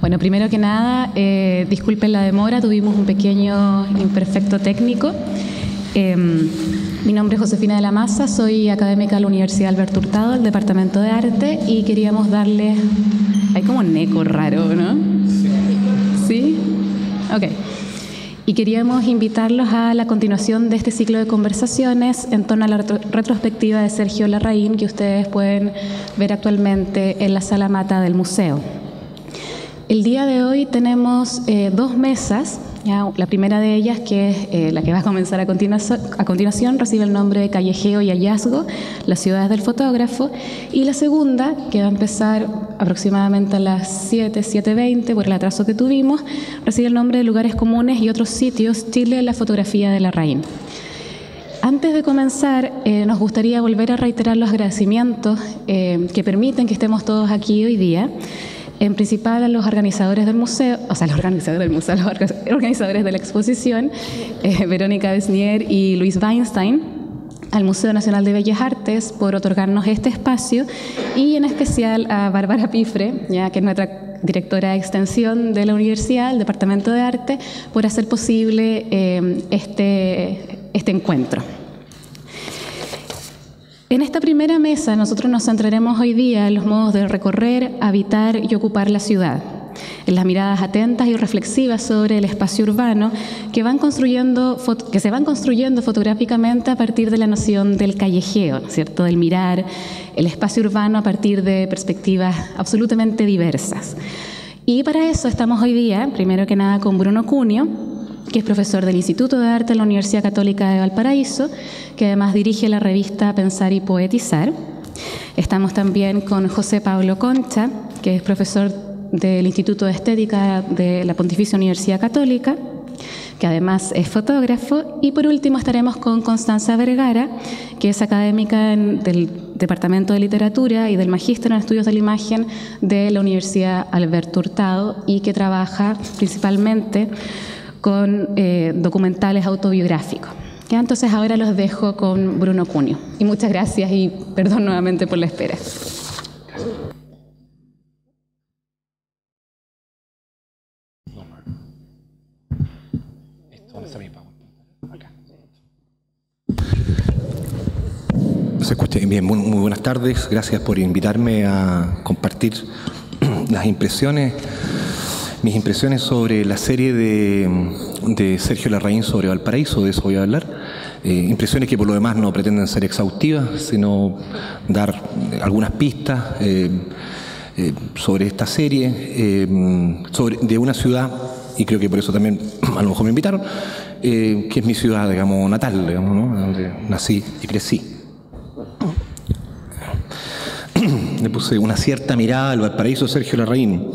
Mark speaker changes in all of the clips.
Speaker 1: Bueno, primero que nada, eh, disculpen la demora, tuvimos un pequeño imperfecto técnico. Em, mi nombre es Josefina de la Maza, soy académica de la Universidad Alberto Hurtado, del Departamento de Arte, y queríamos darle... Hay como un eco raro, ¿no? ¿Sí? Ok. Y queríamos invitarlos a la continuación de este ciclo de conversaciones en torno a la retrospectiva de Sergio Larraín que ustedes pueden ver actualmente en la sala mata del museo. El día de hoy tenemos eh, dos mesas. la primera de ellas, que es eh, la que va a comenzar a, continuación, recibe el nombre de Callejeo y Hallazgo, las ciudades del fotógrafo. Y la segunda, que va a empezar aproximadamente a las 7, 7.20, por el atraso que tuvimos, recibe el nombre de Lugares Comunes y otros sitios, Chile, la fotografía de la Raín. Antes de comenzar, eh, nos gustaría volver a reiterar los agradecimientos que permiten que estemos todos aquí hoy día en principal a los organizadores del museo, o sea, los organizadores del museo, los organizadores de la exposición, eh, Verónica Besnier y Luis Weinstein, al Museo Nacional de Bellas Artes por otorgarnos este espacio y en especial a Bárbara Pifre, ya que es nuestra directora de extensión de la universidad, el Departamento de Arte, por hacer posible eh, este, este encuentro. En esta primera mesa nosotros nos centraremos hoy día en los modos de recorrer, habitar y ocupar la ciudad, en las miradas atentas y reflexivas sobre el espacio urbano que, se van construyendo fotográficamente a partir de la noción del callejeo, ¿cierto? del mirar el espacio urbano a partir de perspectivas absolutamente diversas. Y para eso estamos hoy día, primero que nada, con Bruno Cunio, que es profesor del Instituto de Arte de la Universidad Católica de Valparaíso, que además dirige la revista Pensar y Poetizar. Estamos también con José Pablo Concha, que es profesor del Instituto de Estética de la Pontificia Universidad Católica, que además es fotógrafo. Y por último estaremos con Constanza Vergara, que es académica del Departamento de Literatura y del Magíster en Estudios de la Imagen de la Universidad Alberto Hurtado y que trabaja principalmente con eh, documentales autobiográficos. Entonces ahora los dejo con Bruno Cunio. Y muchas gracias y perdón nuevamente por la espera.
Speaker 2: Bien, muy, muy buenas tardes. Gracias por invitarme a compartir las impresiones mis impresiones sobre la serie de, Sergio Larraín sobre Valparaíso, de eso voy a hablar. Eh, impresiones que por lo demás no pretenden ser exhaustivas, sino dar algunas pistas eh, eh, sobre esta serie, sobre, de una ciudad, y creo que por eso también a lo mejor me invitaron, que es mi ciudad, digamos, natal, digamos, donde nací y crecí. Le puse una cierta mirada al Valparaíso Sergio Larraín.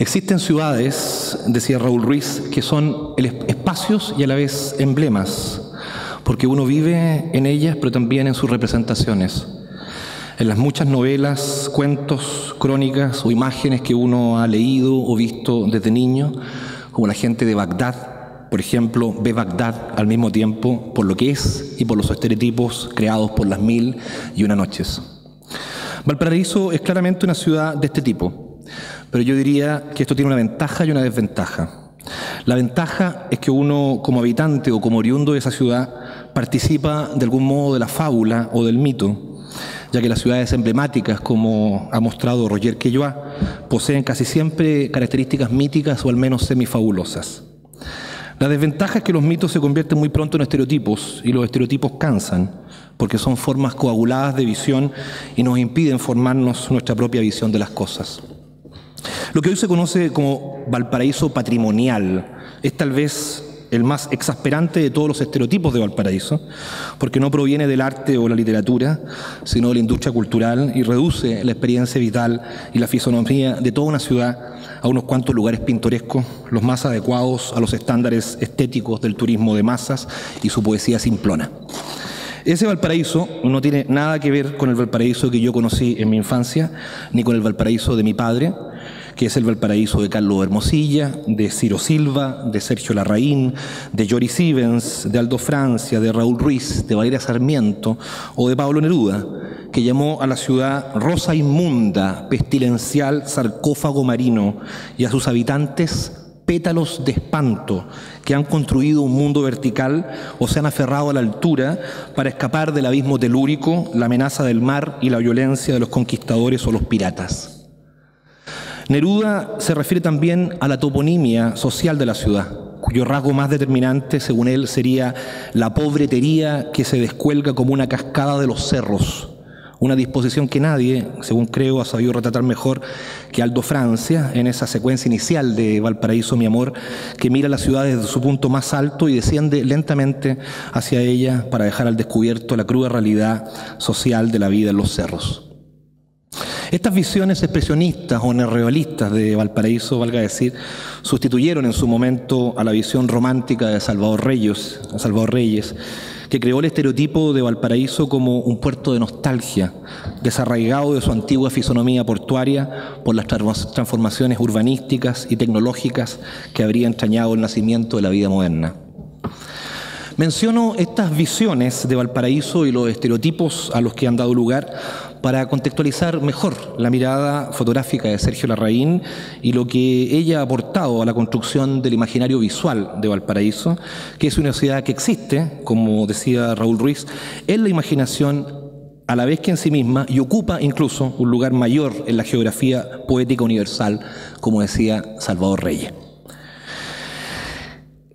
Speaker 2: Existen ciudades, decía Raúl Ruiz, que son espacios y a la vez emblemas, porque uno vive en ellas, pero también en sus representaciones. En las muchas novelas, cuentos, crónicas o imágenes que uno ha leído o visto desde niño, como la gente de Bagdad, por ejemplo, ve Bagdad al mismo tiempo por lo que es y por los estereotipos creados por las mil y una noches. Valparaíso es claramente una ciudad de este tipo pero yo diría que esto tiene una ventaja y una desventaja. La ventaja es que uno como habitante o como oriundo de esa ciudad participa de algún modo de la fábula o del mito, ya que las ciudades emblemáticas, como ha mostrado Roger Quilloa, poseen casi siempre características míticas o al menos semifabulosas. La desventaja es que los mitos se convierten muy pronto en estereotipos y los estereotipos cansan, porque son formas coaguladas de visión y nos impiden formarnos nuestra propia visión de las cosas. Lo que hoy se conoce como Valparaíso patrimonial es tal vez el más exasperante de todos los estereotipos de Valparaíso, porque no proviene del arte o la literatura, sino de la industria cultural y reduce la experiencia vital y la fisonomía de toda una ciudad a unos cuantos lugares pintorescos, los más adecuados a los estándares estéticos del turismo de masas y su poesía simplona. Ese Valparaíso no tiene nada que ver con el Valparaíso que yo conocí en mi infancia, ni con el Valparaíso de mi padre, que es el Valparaíso de Carlos Hermosilla, de Ciro Silva, de Sergio Larraín, de Joris Ivens, de Aldo Francia, de Raúl Ruiz, de Valeria Sarmiento o de Pablo Neruda, que llamó a la ciudad rosa inmunda, pestilencial, sarcófago marino y a sus habitantes pétalos de espanto que han construido un mundo vertical o se han aferrado a la altura para escapar del abismo telúrico, la amenaza del mar y la violencia de los conquistadores o los piratas. Neruda se refiere también a la toponimia social de la ciudad, cuyo rasgo más determinante, según él, sería la pobretería que se descuelga como una cascada de los cerros, una disposición que nadie, según creo, ha sabido retratar mejor que Aldo Francia en esa secuencia inicial de Valparaíso, mi amor, que mira la ciudad desde su punto más alto y desciende lentamente hacia ella para dejar al descubierto la cruda realidad social de la vida en los cerros. Estas visiones expresionistas o neorrealistas de Valparaíso, valga decir, sustituyeron en su momento a la visión romántica de Salvador Reyes, Salvador Reyes que creó el estereotipo de Valparaíso como un puerto de nostalgia, desarraigado de su antigua fisonomía portuaria por las transformaciones urbanísticas y tecnológicas que habría entrañado el nacimiento de la vida moderna. Menciono estas visiones de Valparaíso y los estereotipos a los que han dado lugar para contextualizar mejor la mirada fotográfica de Sergio Larraín y lo que ella ha aportado a la construcción del imaginario visual de Valparaíso, que es una ciudad que existe, como decía Raúl Ruiz, en la imaginación a la vez que en sí misma y ocupa incluso un lugar mayor en la geografía poética universal, como decía Salvador Reyes.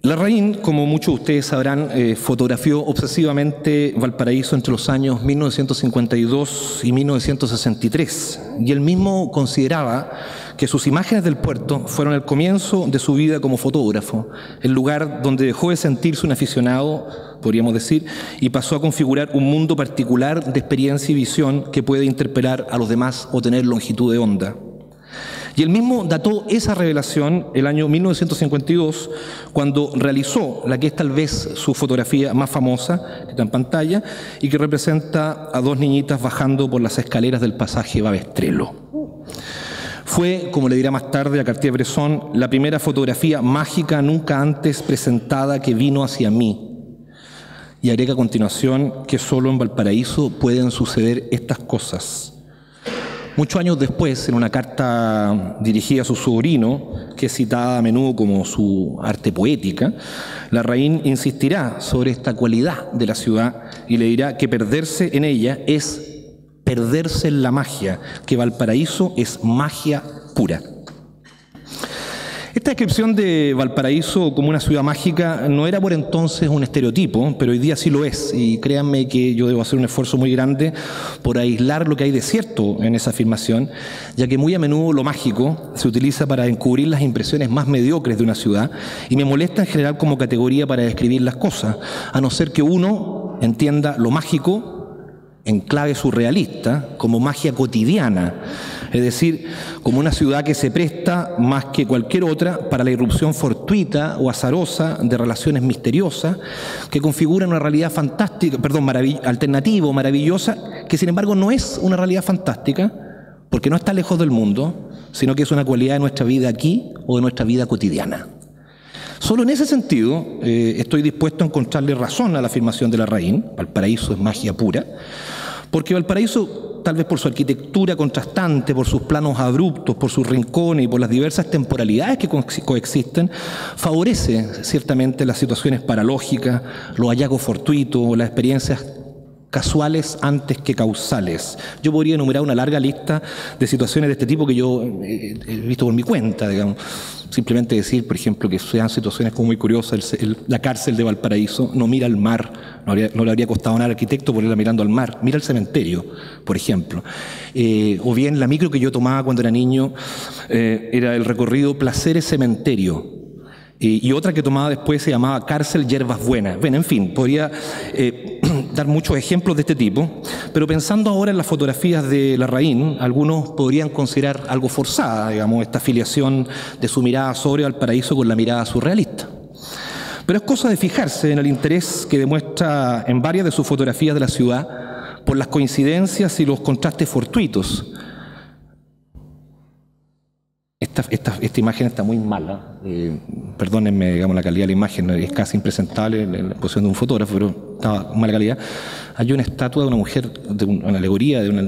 Speaker 2: Larraín, como muchos de ustedes sabrán, eh, fotografió obsesivamente Valparaíso entre los años 1952 y 1963, y él mismo consideraba que sus imágenes del puerto fueron el comienzo de su vida como fotógrafo, el lugar donde dejó de sentirse un aficionado, podríamos decir, y pasó a configurar un mundo particular de experiencia y visión que puede interpelar a los demás o tener longitud de onda. Y él mismo dató esa revelación el año 1952, cuando realizó la que es tal vez su fotografía más famosa, que está en pantalla, y que representa a dos niñitas bajando por las escaleras del pasaje Babestrelo. Fue, como le dirá más tarde a Cartier-Bresson, la primera fotografía mágica nunca antes presentada que vino hacia mí. Y agrega a continuación que solo en Valparaíso pueden suceder estas cosas Muchos años después, en una carta dirigida a su sobrino, que es citada a menudo como su arte poética, Larraín insistirá sobre esta cualidad de la ciudad y le dirá que perderse en ella es perderse en la magia, que Valparaíso es magia pura. Esta descripción de Valparaíso como una ciudad mágica no era por entonces un estereotipo, pero hoy día sí lo es. Y créanme que yo debo hacer un esfuerzo muy grande por aislar lo que hay de cierto en esa afirmación, ya que muy a menudo lo mágico se utiliza para encubrir las impresiones más mediocres de una ciudad y me molesta en general como categoría para describir las cosas, a no ser que uno entienda lo mágico en clave surrealista como magia cotidiana es decir, como una ciudad que se presta más que cualquier otra para la irrupción fortuita o azarosa de relaciones misteriosas que configuran una realidad fantástica, perdón, alternativa o maravillosa, que sin embargo no es una realidad fantástica, porque no está lejos del mundo, sino que es una cualidad de nuestra vida aquí o de nuestra vida cotidiana. Solo en ese sentido eh, estoy dispuesto a encontrarle razón a la afirmación de la Raín, Valparaíso es magia pura, porque Valparaíso tal vez por su arquitectura contrastante, por sus planos abruptos, por sus rincones y por las diversas temporalidades que coexisten, favorece ciertamente las situaciones paralógicas, los hallazgos fortuitos, las experiencias casuales antes que causales. Yo podría enumerar una larga lista de situaciones de este tipo que yo eh, he visto por mi cuenta, digamos. Simplemente decir, por ejemplo, que sean situaciones como muy curiosas, la cárcel de Valparaíso no mira al mar, no, le habría costado nada al arquitecto ponerla mirando al mar, mira al cementerio, por ejemplo. Eh, o bien la micro que yo tomaba cuando era niño eh, era el recorrido Placeres Cementerio, y otra que tomaba después se llamaba Cárcel Hierbas Buenas. Bueno, en fin, podría dar muchos ejemplos de este tipo, pero pensando ahora en las fotografías de Larraín, algunos podrían considerar algo forzada, digamos, esta afiliación de su mirada sobre al paraíso con la mirada surrealista. Pero es cosa de fijarse en el interés que demuestra en varias de sus fotografías de la ciudad por las coincidencias y los contrastes fortuitos esta, esta, esta, imagen está muy mala. Eh, perdónenme, digamos, la calidad de la imagen es casi impresentable en la posición de un fotógrafo, pero estaba mala calidad. Hay una estatua de una mujer, de una alegoría, de una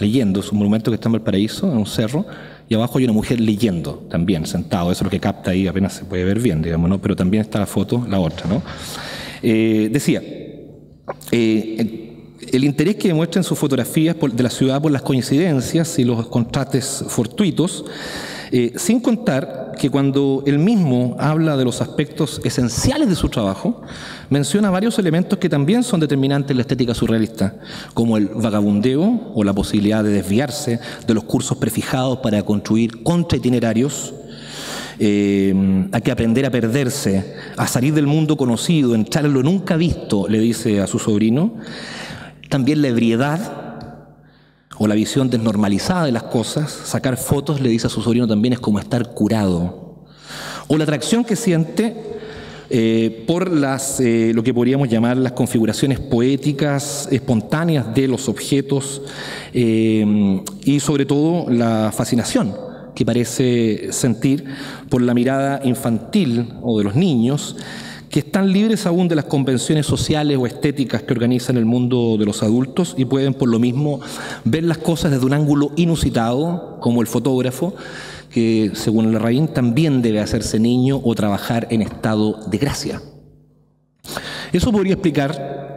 Speaker 2: leyendo, es un monumento que está en Valparaíso, en un cerro, y abajo hay una mujer leyendo también, sentado. Eso es lo que capta ahí, apenas se puede ver bien, digamos, ¿no? Pero también está la foto, la otra, ¿no? Eh, decía, eh, el interés que demuestra en sus fotografías de la ciudad por las coincidencias y los contrastes fortuitos, eh, sin contar que cuando él mismo habla de los aspectos esenciales de su trabajo, menciona varios elementos que también son determinantes en la estética surrealista, como el vagabundeo o la posibilidad de desviarse de los cursos prefijados para construir contraitinerarios, eh, hay que aprender a perderse, a salir del mundo conocido, entrar en lo nunca visto, le dice a su sobrino. También la ebriedad o la visión desnormalizada de las cosas, sacar fotos, le dice a su sobrino también, es como estar curado. O la atracción que siente eh, por las, eh, lo que podríamos llamar las configuraciones poéticas espontáneas de los objetos eh, y sobre todo la fascinación que parece sentir por la mirada infantil o de los niños que están libres aún de las convenciones sociales o estéticas que organizan el mundo de los adultos y pueden por lo mismo ver las cosas desde un ángulo inusitado, como el fotógrafo, que según el Raín también debe hacerse niño o trabajar en estado de gracia. Eso podría explicar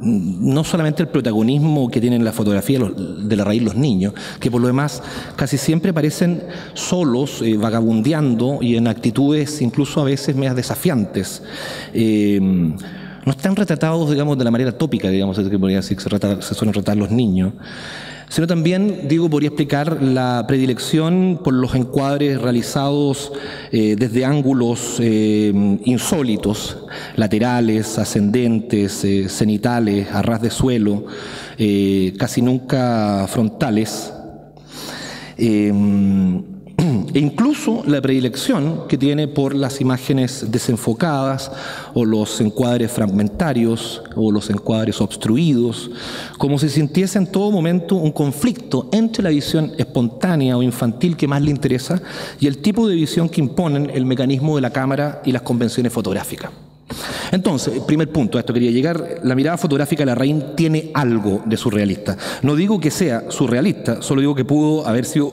Speaker 2: no solamente el protagonismo que tienen la fotografía de la raíz los niños, que por lo demás casi siempre parecen solos, eh, vagabundeando y en actitudes incluso a veces medias desafiantes. Eh, no están retratados, digamos, de la manera tópica, digamos, que podría decir se, se suelen retratar los niños sino también, digo, podría explicar la predilección por los encuadres realizados eh, desde ángulos eh, insólitos, laterales, ascendentes, eh, cenitales, a ras de suelo, casi nunca frontales e incluso la predilección que tiene por las imágenes desenfocadas o los encuadres fragmentarios o los encuadres obstruidos, como si sintiese en todo momento un conflicto entre la visión espontánea o infantil que más le interesa y el tipo de visión que imponen el mecanismo de la cámara y las convenciones fotográficas. Entonces, primer punto, a esto quería llegar, la mirada fotográfica de Larraín tiene algo de surrealista. No digo que sea surrealista, solo digo que pudo haber sido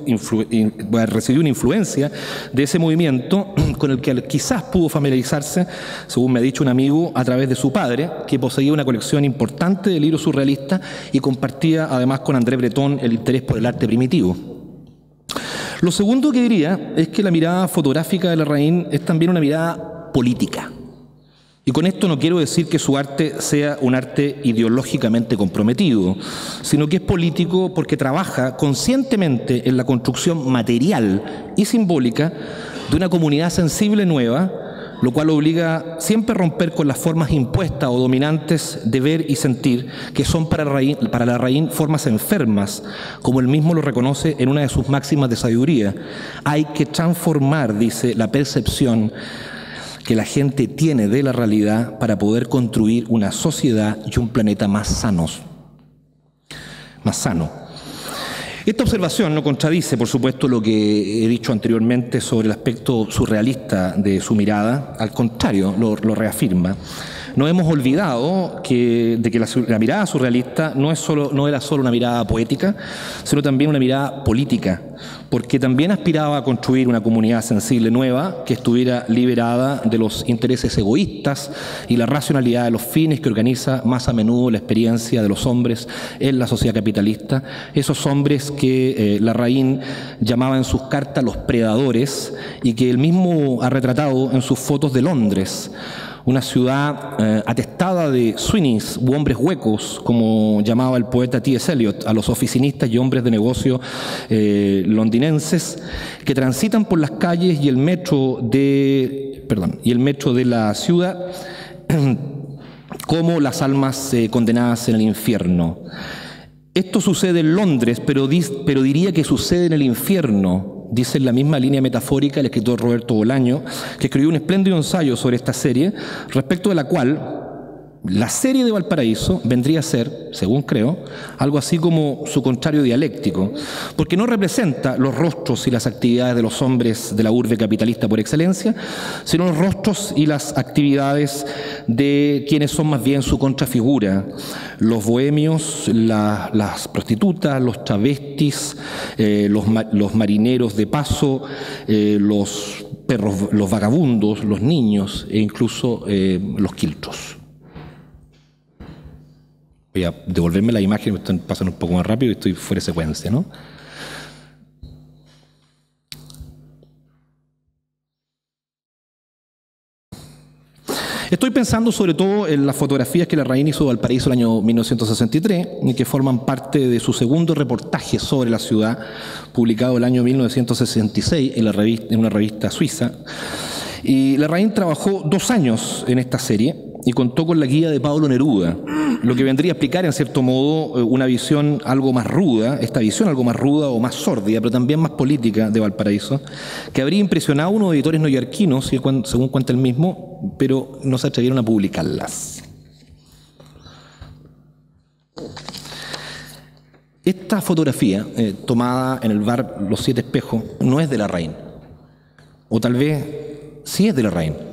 Speaker 2: recibido una influencia de ese movimiento con el que quizás pudo familiarizarse, según me ha dicho un amigo, a través de su padre, que poseía una colección importante de libros surrealistas y compartía además con André Breton el interés por el arte primitivo. Lo segundo que diría es que la mirada fotográfica de Larraín es también una mirada política. Y con esto no quiero decir que su arte sea un arte ideológicamente comprometido, sino que es político porque trabaja conscientemente en la construcción material y simbólica de una comunidad sensible nueva, lo cual obliga siempre a romper con las formas impuestas o dominantes de ver y sentir, que son para, la raíz formas enfermas, como él mismo lo reconoce en una de sus máximas de sabiduría. Hay que transformar, dice, la percepción que la gente tiene de la realidad para poder construir una sociedad y un planeta más sanos, más sano. Esta observación no contradice, por supuesto, lo que he dicho anteriormente sobre el aspecto surrealista de su mirada, al contrario, lo, reafirma. No hemos olvidado que, de que la, mirada surrealista no, es solo, no era solo una mirada poética, sino también una mirada política, porque también aspiraba a construir una comunidad sensible nueva que estuviera liberada de los intereses egoístas y la racionalidad de los fines que organiza más a menudo la experiencia de los hombres en la sociedad capitalista, esos hombres que eh, Larraín llamaba en sus cartas los predadores y que él mismo ha retratado en sus fotos de Londres una ciudad eh, atestada de swinnies u hombres huecos, como llamaba el poeta T.S. Eliot, a los oficinistas y hombres de negocio eh, londinenses que transitan por las calles y el metro de, perdón, y el metro de la ciudad como las almas eh, condenadas en el infierno. Esto sucede en Londres, pero, pero diría que sucede en el infierno, dice en la misma línea metafórica el escritor Roberto Bolaño, que escribió un espléndido ensayo sobre esta serie, respecto de la cual La serie de Valparaíso vendría a ser, según creo, algo así como su contrario dialéctico, porque no representa los rostros y las actividades de los hombres de la urbe capitalista por excelencia, sino los rostros y las actividades de quienes son más bien su contrafigura, los bohemios, las prostitutas, los travestis, eh, los, marineros de paso, eh, los perros, los vagabundos, los niños e incluso eh, los quiltros. Voy a devolverme la imagen, me están pasando un poco más rápido y estoy fuera de secuencia. Estoy pensando sobre todo en las fotografías que la Reina hizo al Valparaíso el año 1963 y que forman parte de su segundo reportaje sobre la ciudad, publicado el año 1966 en, la revista, en una revista suiza. Y la Reina trabajó dos años en esta serie y contó con la guía de Pablo Neruda, lo que vendría a explicar en cierto modo eh, una visión algo más ruda, esta visión algo más ruda o más sórdida, pero también más política de Valparaíso, que habría impresionado a unos editores neoyorquinos, según cuenta el mismo, pero no se atrevieron a publicarlas. Esta fotografía, eh, tomada en el bar Los Siete Espejos, no es de la reina, o tal vez sí es de la reina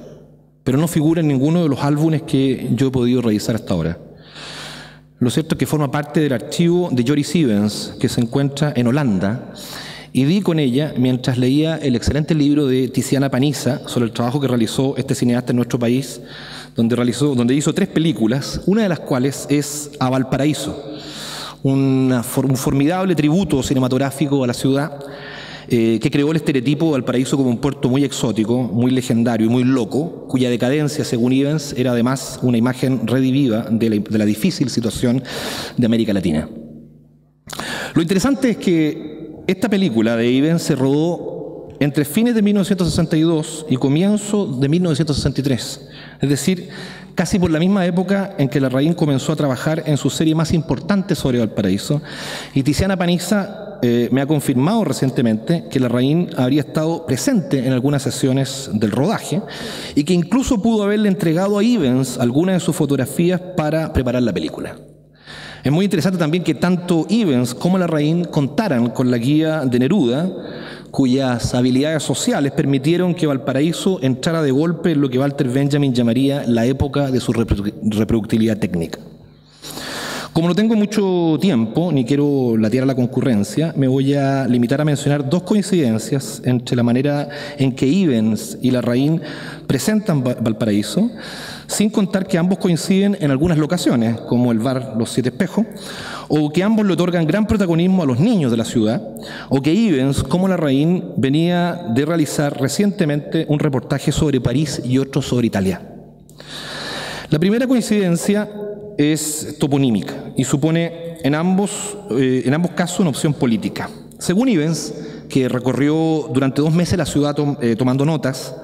Speaker 2: pero no figura en ninguno de los álbumes que yo he podido revisar hasta ahora. Lo cierto es que forma parte del archivo de Joris Stevens, que se encuentra en Holanda, y di con ella mientras leía el excelente libro de Tiziana Paniza sobre el trabajo que realizó este cineasta en nuestro país, donde, realizó, donde hizo tres películas, una de las cuales es A Valparaíso, un formidable tributo cinematográfico a la ciudad eh, que creó el estereotipo de Valparaíso como un puerto muy exótico, muy legendario y muy loco, cuya decadencia, según Ivens, era además una imagen rediviva de la, difícil situación de América Latina. Lo interesante es que esta película de Ivens se rodó entre fines de 1962 y comienzo de 1963, es decir, casi por la misma época en que Larraín comenzó a trabajar en su serie más importante sobre Valparaíso, y Tiziana Paniza eh, me ha confirmado recientemente que la Larraín habría estado presente en algunas sesiones del rodaje y que incluso pudo haberle entregado a Ivens algunas de sus fotografías para preparar la película. Es muy interesante también que tanto Ivens como la Larraín contaran con la guía de Neruda, cuyas habilidades sociales permitieron que Valparaíso entrara de golpe en lo que Walter Benjamin llamaría la época de su reproductibilidad técnica. Como no tengo mucho tiempo, ni quiero latear a la concurrencia, me voy a limitar a mencionar dos coincidencias entre la manera en que Ivens y Larraín presentan Valparaíso, sin contar que ambos coinciden en algunas locaciones, como el bar Los Siete Espejos, o que ambos le otorgan gran protagonismo a los niños de la ciudad, o que Ivens, como Larraín, venía de realizar recientemente un reportaje sobre París y otro sobre Italia. La primera coincidencia es toponímica y supone en ambos, eh, en ambos casos una opción política. Según Ivens, que recorrió durante dos meses la ciudad eh, tomando notas,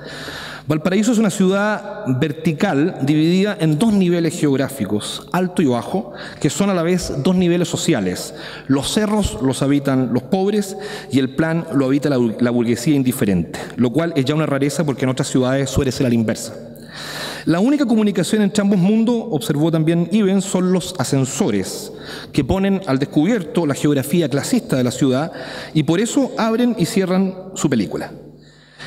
Speaker 2: Valparaíso es una ciudad vertical dividida en dos niveles geográficos, alto y bajo, que son a la vez dos niveles sociales. Los cerros los habitan los pobres y el plan lo habita la, la burguesía indiferente, lo cual es ya una rareza porque en otras ciudades suele ser a la inversa. La única comunicación entre ambos mundos, observó también Ivens, son los ascensores, que ponen al descubierto la geografía clasista de la ciudad y por eso abren y cierran su película.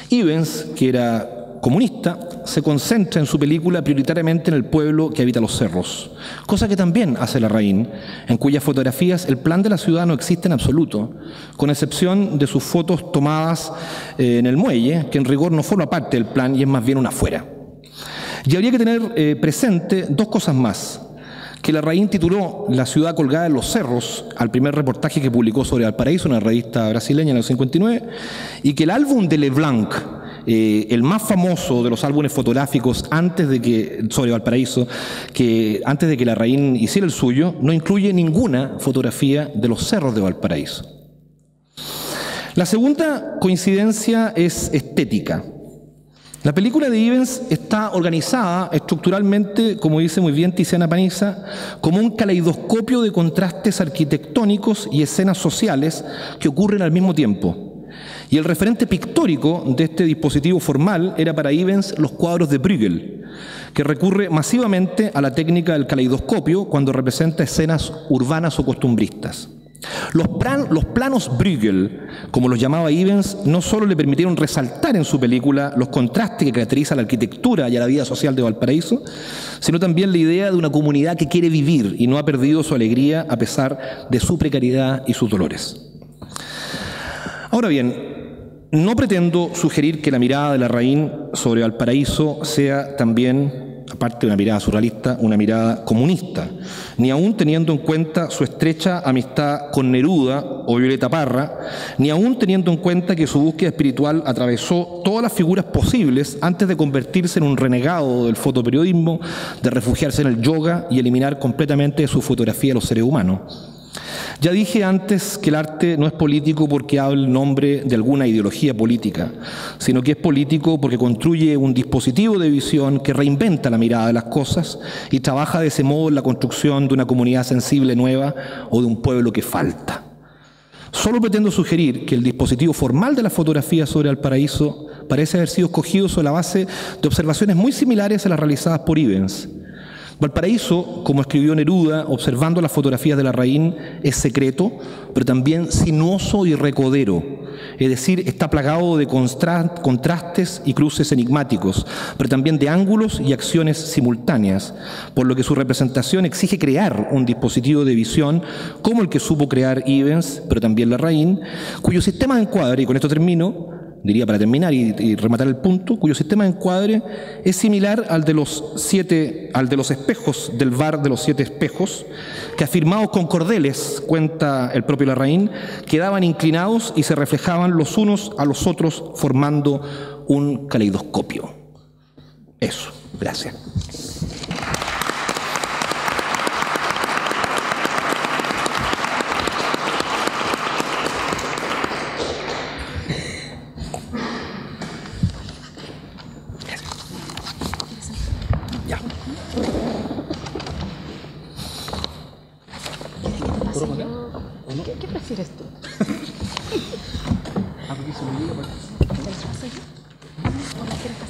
Speaker 2: Ivens, que era comunista, se concentra en su película prioritariamente en el pueblo que habita los cerros, cosa que también hace Larraín, en cuyas fotografías el plan de la ciudad no existe en absoluto, con excepción de sus fotos tomadas eh, en el muelle, que en rigor no forma parte del plan y es más bien una fuera. Y habría que tener eh, presente dos cosas más. Que la Raín tituló La ciudad colgada en los cerros al primer reportaje que publicó sobre Valparaíso, una revista brasileña en el 59, y que el álbum de Leblanc, eh, el más famoso de los álbumes fotográficos antes de que, sobre Valparaíso, que antes de que la Raín hiciera el suyo, no incluye ninguna fotografía de los cerros de Valparaíso. La segunda coincidencia es estética. La película de Ivens está organizada estructuralmente, como dice muy bien Tiziana Paniza, como un caleidoscopio de contrastes arquitectónicos y escenas sociales que ocurren al mismo tiempo. Y el referente pictórico de este dispositivo formal era para Ivens los cuadros de Bruegel, que recurre masivamente a la técnica del caleidoscopio cuando representa escenas urbanas o costumbristas. Los, planos Bruegel, como los llamaba Ivens, no solo le permitieron resaltar en su película los contrastes que caracterizan la arquitectura y a la vida social de Valparaíso, sino también la idea de una comunidad que quiere vivir y no ha perdido su alegría a pesar de su precariedad y sus dolores. Ahora bien, no pretendo sugerir que la mirada de la Raín sobre Valparaíso sea también, aparte de una mirada surrealista, una mirada comunista, ni aún teniendo en cuenta su estrecha amistad con Neruda o Violeta Parra, ni aún teniendo en cuenta que su búsqueda espiritual atravesó todas las figuras posibles antes de convertirse en un renegado del fotoperiodismo, de refugiarse en el yoga y eliminar completamente de su fotografía los seres humanos. Ya dije antes que el arte no es político porque habla el nombre de alguna ideología política, sino que es político porque construye un dispositivo de visión que reinventa la mirada de las cosas y trabaja de ese modo en la construcción de una comunidad sensible nueva o de un pueblo que falta. Solo pretendo sugerir que el dispositivo formal de la fotografía sobre el paraíso parece haber sido escogido sobre la base de observaciones muy similares a las realizadas por Ivens Valparaíso, como escribió Neruda, observando las fotografías de la Raín, es secreto, pero también sinuoso y recodero. Es decir, está plagado de contrastes y cruces enigmáticos, pero también de ángulos y acciones simultáneas, por lo que su representación exige crear un dispositivo de visión como el que supo crear Ivens, pero también la Raín, cuyo sistema de encuadre, y con esto termino, diría para terminar y, rematar el punto, cuyo sistema de encuadre es similar al de los siete, al de los espejos del bar de los siete espejos, que afirmados con cordeles, cuenta el propio Larraín, quedaban inclinados y se reflejaban los unos a los otros formando un caleidoscopio. Eso, gracias.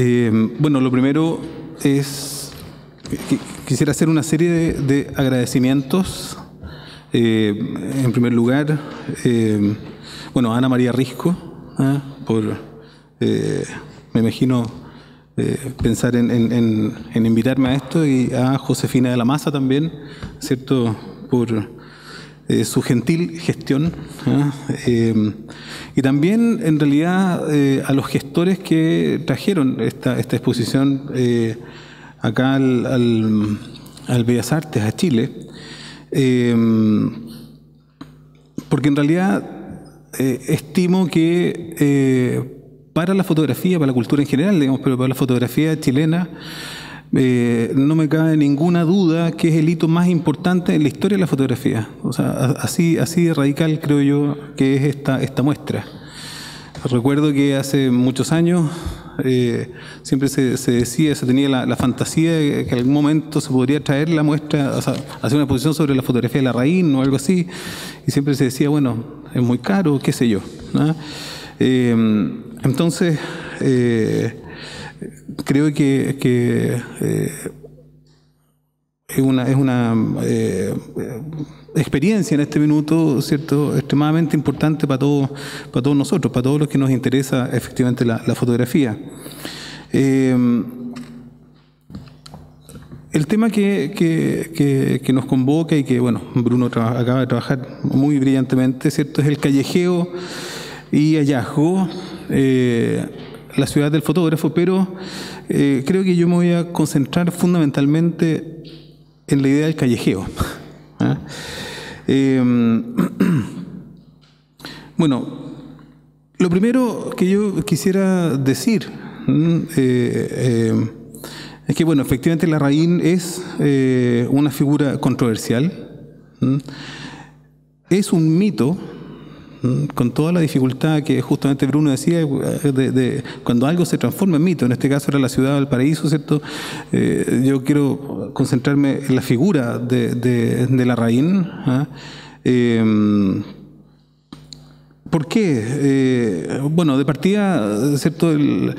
Speaker 3: Eh, bueno, lo primero es, que quisiera hacer una serie de, agradecimientos. Eh, en primer lugar, eh, bueno, Ana María Risco, por, me imagino, pensar en, en, invitarme a esto, y a Josefina de la Maza también, ¿cierto? Por eh, su gentil gestión ¿ah? eh, y también en realidad eh, a los gestores que trajeron esta, esta exposición acá al, al, Bellas Artes, a Chile, porque en realidad estimo que para la fotografía, para la cultura en general, digamos, pero para la fotografía chilena, eh, no me cabe ninguna duda que es el hito más importante en la historia de la fotografía. O sea, así, así radical creo yo que es esta, esta muestra. Recuerdo que hace muchos años eh, siempre se, decía, se tenía la, fantasía de que en algún momento se podría traer la muestra, o hacer una exposición sobre la fotografía de la raíz o algo así, y siempre se decía, bueno, es muy caro, qué sé yo. Eh, entonces, creo que, eh, es una, es una eh, experiencia en este minuto, ¿cierto?, extremadamente importante para todos, para todos nosotros, para todos los que nos interesa efectivamente la, fotografía. Eh, el tema que, nos convoca y que, bueno, Bruno acaba de trabajar muy brillantemente, ¿cierto?, es el callejeo y hallazgo la ciudad del fotógrafo, pero eh, creo que yo me voy a concentrar fundamentalmente en la idea del callejeo. ¿ah? Em, bueno, lo primero que yo quisiera decir es que, bueno, efectivamente Larraín es una figura controversial, es un mito con toda la dificultad que justamente Bruno decía, eh, de, cuando algo se transforma en mito, en este caso era la ciudad del paraíso, ¿cierto? Eh, yo quiero concentrarme en la figura de, la Raín. Em, ¿Por qué? Eh, bueno, de partida, ¿cierto? El,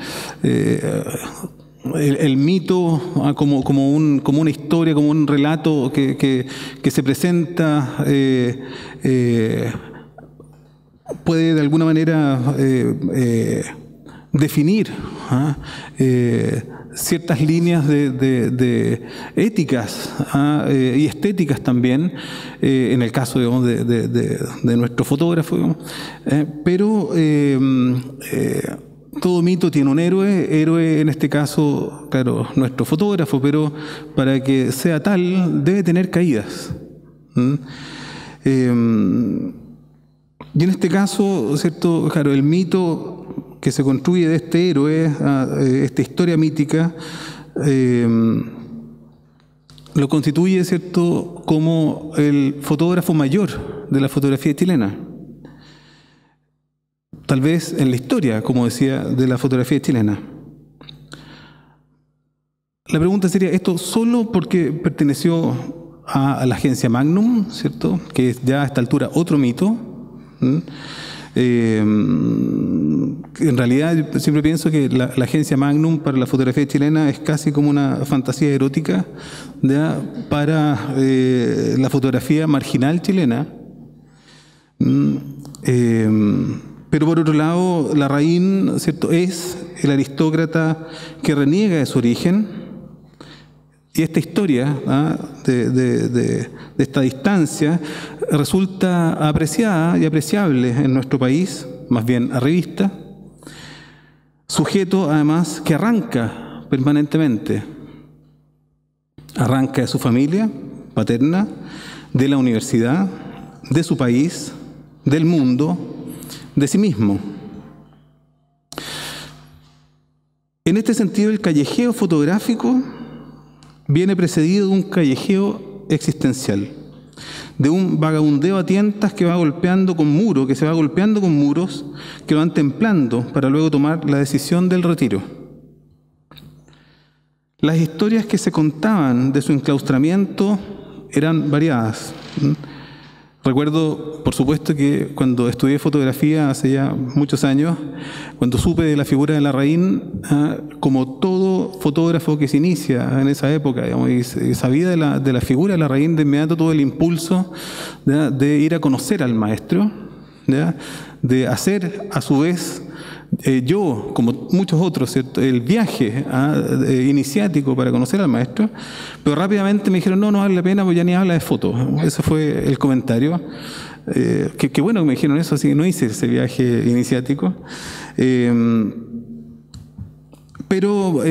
Speaker 3: el, mito ah, como, como, un, como, una historia, como un relato que, que, se presenta puede de alguna manera eh, eh, definir ¿ah? eh, ciertas líneas de, éticas ¿ah? y estéticas también, en el caso de, nuestro fotógrafo, pero todo mito tiene un héroe, héroe en este caso, claro, nuestro fotógrafo, pero para que sea tal debe tener caídas. Y en este caso, ¿cierto? Claro, el mito que se construye de este héroe, ah, eh, esta historia mítica, em, lo constituye, ¿cierto?, como el fotógrafo mayor de la fotografía chilena. Tal vez en la historia, como decía, de la fotografía chilena. La pregunta sería, ¿esto solo porque perteneció a, a la agencia Magnum, ¿cierto?, que es ya a esta altura otro mito, eh, en realidad siempre pienso que la, agencia Magnum para la fotografía chilena es casi como una fantasía erótica para eh, la fotografía marginal chilena. Eh, pero por otro lado, la Larraín ¿cierto? es el aristócrata que reniega de su origen y esta historia ¿ah? de, esta distancia resulta apreciada y apreciable en nuestro país, más bien a revista, sujeto además que arranca permanentemente, arranca de su familia paterna, de la universidad, de su país, del mundo, de sí mismo. En este sentido, el callejeo fotográfico viene precedido de un callejeo existencial, de un vagabundeo a tientas que va golpeando con muros, que se va golpeando con muros, que van templando para luego tomar la decisión del retiro. Las historias que se contaban de su enclaustramiento eran variadas. Recuerdo, por supuesto, que cuando estudié fotografía hace ya muchos años, cuando supe de la figura de Larraín, ah, como todo fotógrafo que se inicia en esa época, digamos, y sabía de la, de la figura de Larraín, de inmediato todo el impulso de ir a conocer al maestro, de hacer a su vez eh, yo, como muchos otros, el viaje ¿ah? iniciático para conocer al maestro, pero rápidamente me dijeron, no, no vale la pena, pues ya ni habla de fotos. Ese fue el comentario. Eh, que, bueno que me dijeron eso, así que no hice ese viaje iniciático. Eh, pero,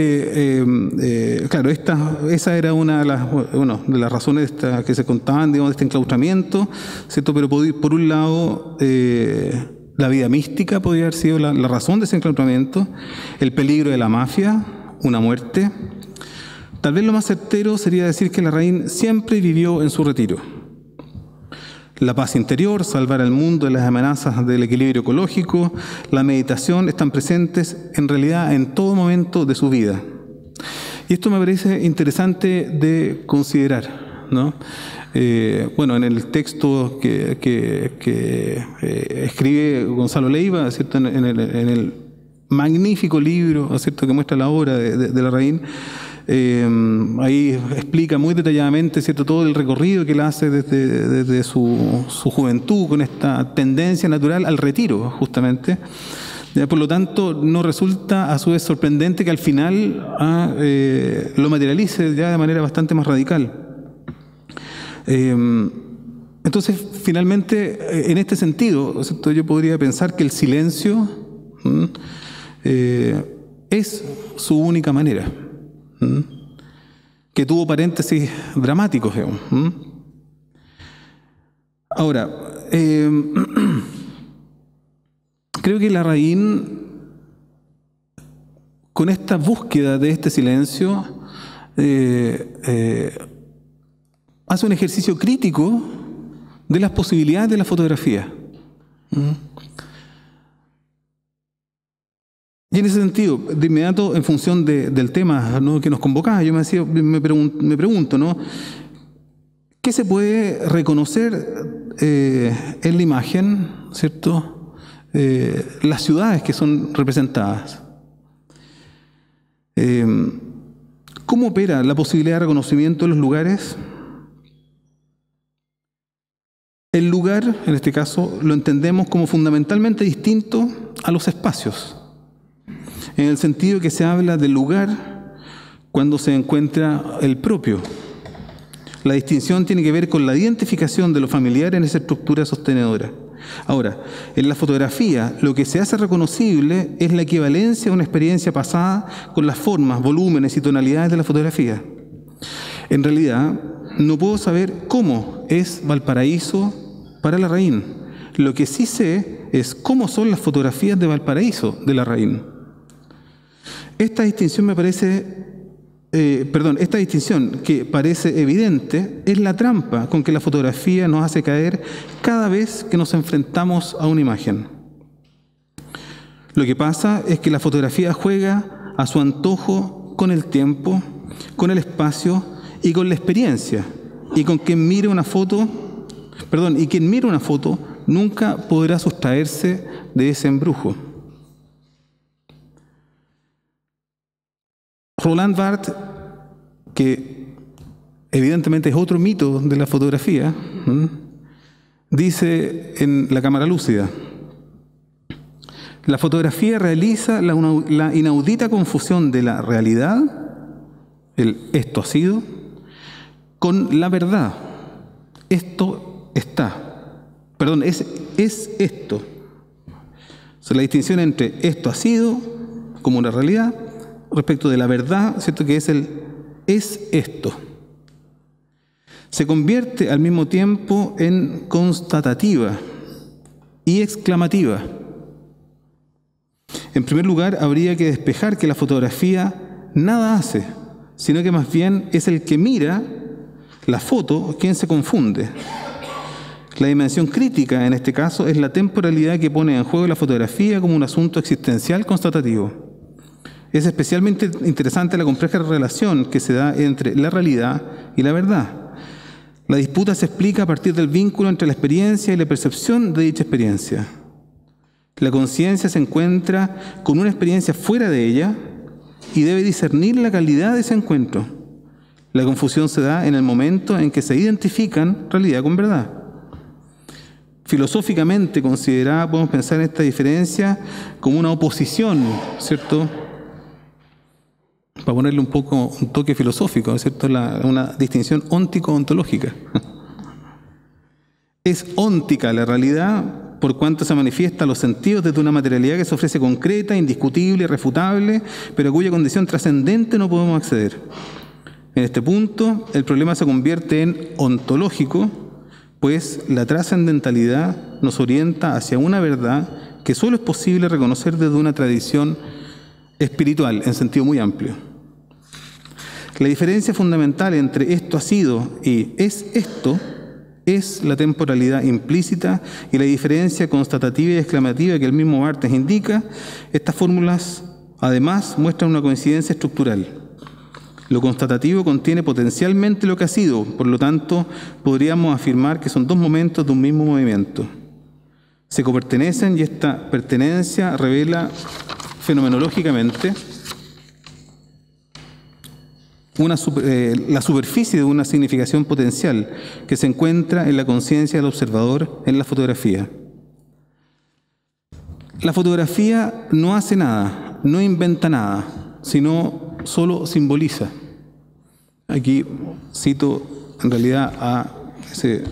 Speaker 3: claro, esta, esa era una de las, bueno, de las razones que se contaban digamos, de este enclaustramiento, ¿cierto? pero por, por un lado, la vida mística podría haber sido la, razón de ese encontramiento, el peligro de la mafia, una muerte. Tal vez lo más certero sería decir que la reina siempre vivió en su retiro. La paz interior, salvar al mundo de las amenazas del equilibrio ecológico, la meditación están presentes en realidad en todo momento de su vida. Y esto me parece interesante de considerar. ¿no? Eh, bueno, en el texto que, eh, escribe Gonzalo Leiva, ¿cierto? En, el, magnífico libro ¿cierto? que muestra la obra de, la Raín, eh, ahí explica muy detalladamente ¿cierto? todo el recorrido que él hace desde, su, juventud con esta tendencia natural al retiro, justamente. Por lo tanto, no resulta a su vez sorprendente que al final ah, lo materialice ya de manera bastante más radical. Em, entonces, finalmente, eh, en este sentido, yo podría pensar que el silencio eh, es su única manera, que tuvo paréntesis dramáticos. Ahora, em, creo que la raíz con esta búsqueda de este silencio, eh, hace un ejercicio crítico de las posibilidades de la fotografía. Y en ese sentido, de inmediato, en función del tema que nos convocaba, yo me, pregunto, ¿no? ¿Qué se puede reconocer eh, en la imagen, ¿cierto? Eh, las ciudades que son representadas. Eh, ¿Cómo opera la posibilidad de reconocimiento de los lugares? El lugar, en este caso, lo entendemos como fundamentalmente distinto a los espacios, en el sentido que se habla del lugar cuando se encuentra el propio. La distinción tiene que ver con la identificación de lo familiar en esa estructura sostenedora. Ahora, en la fotografía lo que se hace reconocible es la equivalencia a una experiencia pasada con las formas, volúmenes y tonalidades de la fotografía. En realidad, no puedo saber cómo es Valparaíso para la Larraín. Lo que sí sé es cómo son las fotografías de Valparaíso de la Larraín. Esta distinción me parece, eh, perdón, esta distinción que parece evidente es la trampa con que la fotografía nos hace caer cada vez que nos enfrentamos a una imagen. Lo que pasa es que la fotografía juega a su antojo con el tiempo, con el espacio y con la experiencia. Y con quien mire una foto, perdón, y quien mire una foto nunca podrá sustraerse de ese embrujo. Roland Barthes, que evidentemente es otro mito de la fotografía, dice en La cámara lúcida, la fotografía realiza la, inaudita confusión de la realidad, el esto ha sido, con la verdad. Esto está. Perdón, es, es esto. La distinción entre esto ha sido como una realidad respecto de la verdad, ¿cierto? Que es el es esto. Se convierte al mismo tiempo en constatativa y exclamativa. En primer lugar, habría que despejar que la fotografía nada hace, sino que más bien es el que mira la foto quien se confunde. La dimensión crítica en este caso es la temporalidad que pone en juego la fotografía como un asunto existencial constatativo. Es especialmente interesante la compleja relación que se da entre la realidad y la verdad. La disputa se explica a partir del vínculo entre la experiencia y la percepción de dicha experiencia. La conciencia se encuentra con una experiencia fuera de ella y debe discernir la calidad de ese encuentro. La confusión se da en el momento en que se identifican realidad con verdad. Filosóficamente considerada, podemos pensar en esta diferencia como una oposición, ¿cierto? para ponerle un poco un toque filosófico, cierto? una distinción óntico-ontológica. Es óntica la realidad por cuanto se manifiesta los sentidos desde una materialidad que se ofrece concreta, indiscutible, irrefutable, pero a cuya condición trascendente no podemos acceder. En este punto, el problema se convierte en ontológico, pues la trascendentalidad nos orienta hacia una verdad que solo es posible reconocer desde una tradición espiritual en sentido muy amplio. La diferencia fundamental entre esto ha sido y es esto es la temporalidad implícita y la diferencia constatativa y exclamativa que el mismo Martes indica. Estas fórmulas además muestran una coincidencia estructural. Lo constatativo contiene potencialmente lo que ha sido, por lo tanto podríamos afirmar que son dos momentos de un mismo movimiento. Se copertenecen y esta pertenencia revela fenomenológicamente eh, la superficie de una significación potencial que se encuentra en la conciencia del observador en la fotografía. La fotografía no hace nada, no inventa nada, sino solo simboliza. Aquí cito en realidad a ese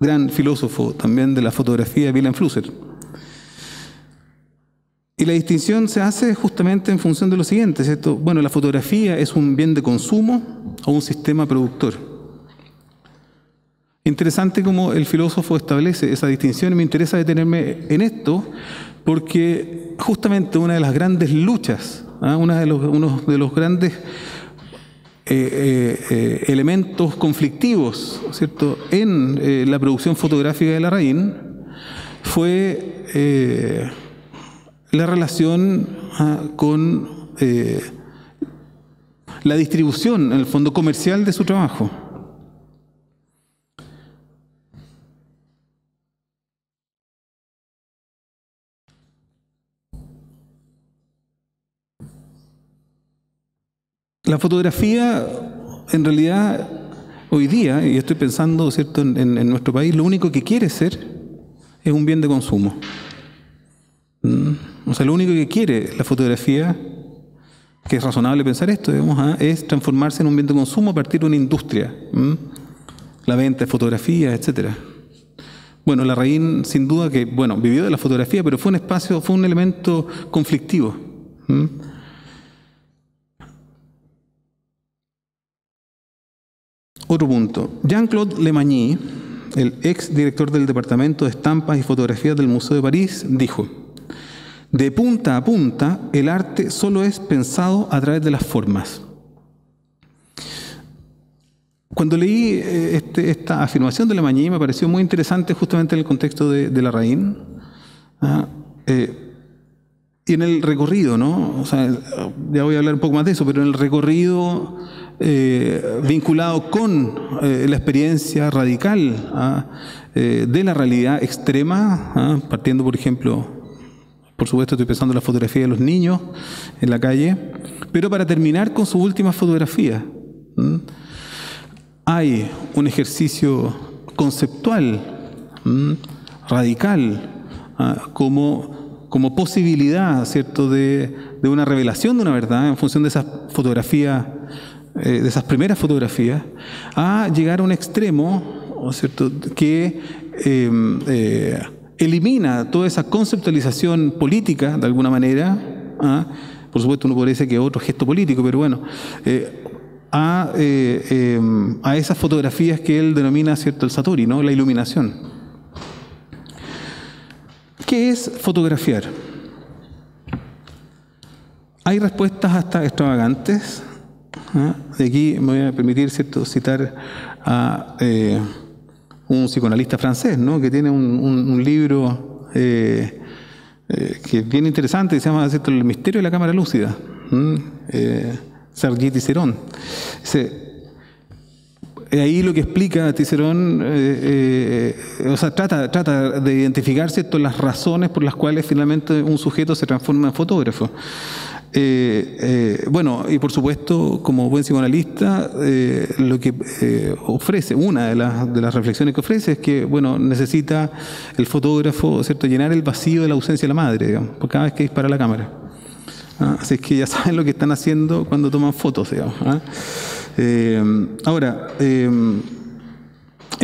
Speaker 3: gran filósofo también de la fotografía, Willem Flusser y la distinción se hace justamente en función de lo siguiente, ¿cierto? Bueno, la fotografía es un bien de consumo o un sistema productor. Interesante cómo el filósofo establece esa distinción y me interesa detenerme en esto porque justamente una de las grandes luchas ¿ah? Una de los, uno de los grandes eh, eh, eh, elementos conflictivos ¿cierto? en la producción fotográfica de Larraín fue la relación ¿ah? con la distribución, en el fondo comercial de su trabajo. La fotografía, en realidad, hoy día, y estoy pensando ¿cierto? En, nuestro país, lo único que quiere ser es un bien de consumo. ¿Mm? O sea, lo único que quiere la fotografía, que es razonable pensar esto, ¿ah? es transformarse en un bien de consumo a partir de una industria. La venta de fotografías, etcétera. Bueno, la raíz, sin duda que, bueno, vivió de la fotografía, pero fue un espacio, fue un elemento conflictivo. Otro punto. Jean-Claude Lemagny, el ex director del Departamento de Estampas y Fotografías del Museo de París, dijo, de punta a punta, el arte solo es pensado a través de las formas. Cuando leí eh, este, esta afirmación de Lemagny me pareció muy interesante justamente en el contexto de, la Raín. ¿ah? Eh, y en el recorrido, ¿no? O sea, ya voy a hablar un poco más de eso, pero en el recorrido eh, vinculado con eh, la experiencia radical ¿ah? eh, de la realidad extrema, ¿ah? partiendo, por ejemplo, por supuesto estoy pensando en la fotografía de los niños en la calle, pero para terminar con su última fotografía, hay un ejercicio conceptual, radical, ¿ah? como, como posibilidad, ¿cierto?, de, de una revelación de una verdad en función de esa fotografía eh, de esas primeras fotografías, a llegar a un extremo que em, eh, elimina toda esa conceptualización política, de alguna manera, ¿ah? por supuesto uno podría decir que otro gesto político, pero bueno, eh, a, em, a, esas fotografías que él denomina ¿cierto? el Satori, ¿no? la iluminación. ¿Qué es fotografiar? Hay respuestas hasta extravagantes. De aquí me voy a permitir ¿cierto? citar a eh, un psicoanalista francés, ¿no? que tiene un, libro eh, eh, que es bien interesante, se llama ¿cierto? El misterio de la cámara lúcida, Sergi Ticerón. ahí lo que explica Ticerón, o sea, trata, trata de identificar ¿cierto? las razones por las cuales finalmente un sujeto se transforma en fotógrafo. Eh, eh, bueno, y por supuesto, como buen psicoanalista, eh, lo que ofrece, una de las, de las, reflexiones que ofrece es que, bueno, necesita el fotógrafo, ¿cierto?, llenar el vacío de la ausencia de la madre, digamos, por cada vez que dispara la cámara. ¿Ah? Así es que ya saben lo que están haciendo cuando toman fotos, digamos. ¿ah? ahora, en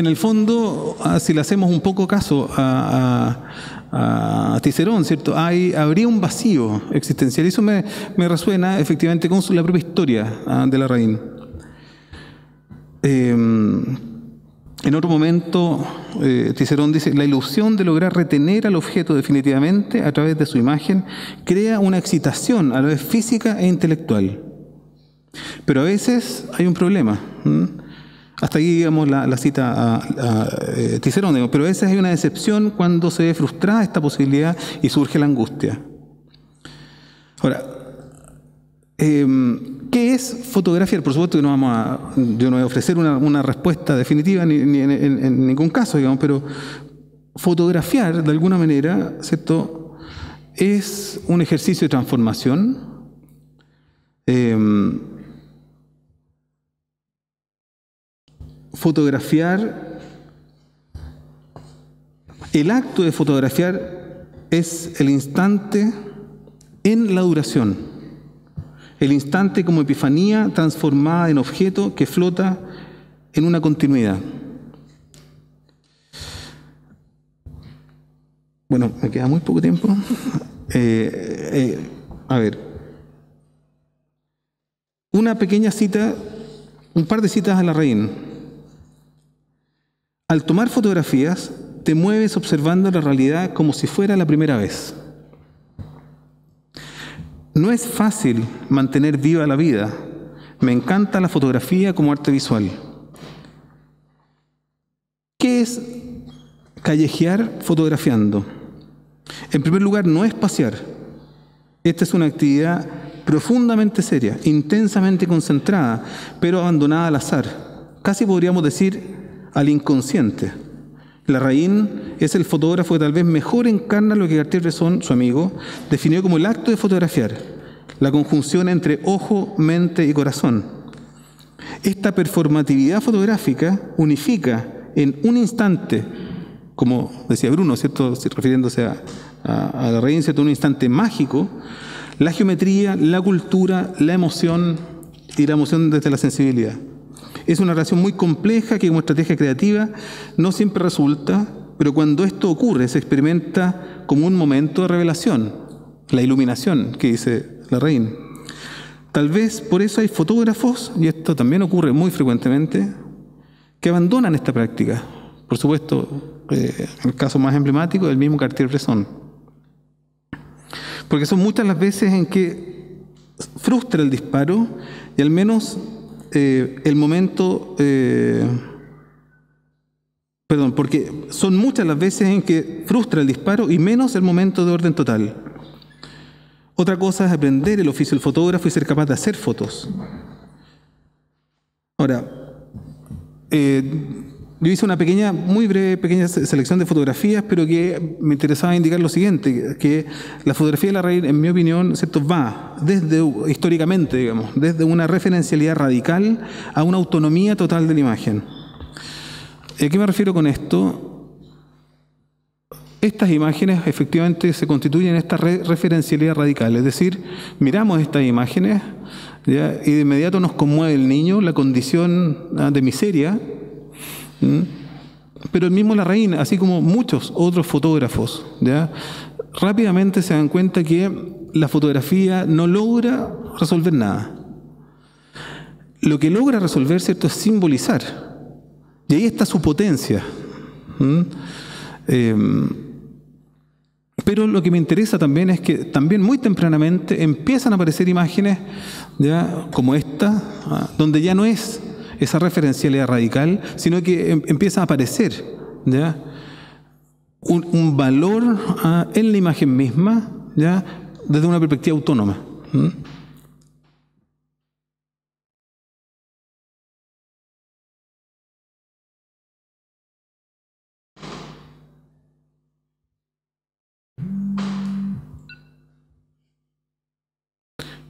Speaker 3: el fondo, ah, si le hacemos un poco caso a a Ticerón, ¿cierto? Hay, habría un vacío existencial. Eso me, resuena efectivamente con la propia historia ah, de la reina. Em, en otro momento, eh, dice, la ilusión de lograr retener al objeto definitivamente a través de su imagen crea una excitación a la vez física e intelectual. Pero a veces hay un problema. Hasta ahí, digamos, la, cita a, eh, Ticerón, pero a veces hay una decepción cuando se ve frustrada esta posibilidad y surge la angustia. Ahora, em, ¿qué es fotografiar? Por supuesto que no vamos a, yo no voy a ofrecer una, respuesta definitiva ni, en, ningún caso, digamos, pero fotografiar de alguna manera, ¿cierto? Es un ejercicio de transformación. Em, fotografiar, el acto de fotografiar es el instante en la duración, el instante como epifanía transformada en objeto que flota en una continuidad. Bueno, me queda muy poco tiempo. Eh, eh, a ver, una pequeña cita, un par de citas a la reina. Al tomar fotografías, te mueves observando la realidad como si fuera la primera vez. no es fácil mantener viva la vida. Me encanta la fotografía como arte visual. ¿Qué es callejear fotografiando? En primer lugar, no es pasear. Esta es una actividad profundamente seria, intensamente concentrada, pero abandonada al azar. Casi podríamos decir al inconsciente. Larraín es el fotógrafo que tal vez mejor encarna lo que Cartier-Bresson, su amigo, definió como el acto de fotografiar, la conjunción entre ojo, mente y corazón. Esta performatividad fotográfica unifica en un instante, como decía Bruno, ¿cierto? refiriéndose a, a, a Larraín, ¿cierto? un instante mágico, la geometría, la cultura, la emoción y la emoción desde la sensibilidad. Es una relación muy compleja que como estrategia creativa no siempre resulta, pero cuando esto ocurre se experimenta como un momento de revelación, la iluminación que dice la reina. Tal vez por eso hay fotógrafos, y esto también ocurre muy frecuentemente, que abandonan esta práctica. Por supuesto, eh, el caso más emblemático es el mismo Cartier-Bresson. Porque son muchas las veces en que frustra el disparo y al menos eh, el momento, eh, perdón, porque son muchas las veces en que frustra el disparo y menos el momento de orden total. Otra cosa es aprender el oficio del fotógrafo y ser capaz de hacer fotos. Ahora, eh, yo hice una pequeña, muy breve, pequeña selección de fotografías, pero que me interesaba indicar lo siguiente, que la fotografía de la raíz, en mi opinión, ¿cierto? va desde, históricamente, digamos, desde una referencialidad radical a una autonomía total de la imagen. ¿A qué me refiero con esto? Estas imágenes efectivamente se constituyen en esta referencialidad radical, es decir, miramos estas imágenes y de inmediato nos conmueve el niño, la condición ah, de miseria, ¿Mm? Pero el mismo Larraín, así como muchos otros fotógrafos, rápidamente se dan cuenta que la fotografía no logra resolver nada. Lo que logra resolver, ¿cierto?, es simbolizar. Y ahí está su potencia. ¿Mm? Em, pero lo que me interesa también es que también muy tempranamente empiezan a aparecer imágenes como esta, ¿ah? donde ya no es esa referencialidad radical, sino que em, empieza a aparecer ¿ya? Un, valor ah, en la imagen misma ¿ya? desde una perspectiva autónoma.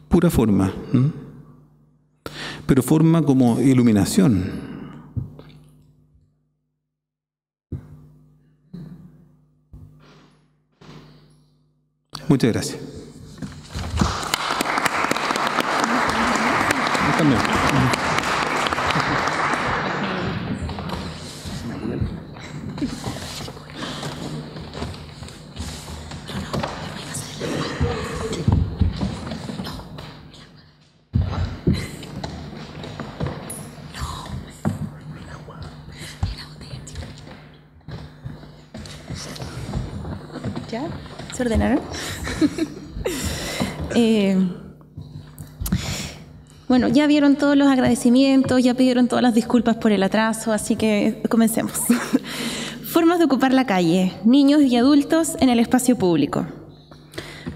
Speaker 3: Pura forma pero forma como iluminación. Muchas gracias.
Speaker 4: Eh, bueno, ya vieron todos los agradecimientos, ya pidieron todas las disculpas por el atraso, así que comencemos. Formas de ocupar la calle, niños y adultos en el espacio público.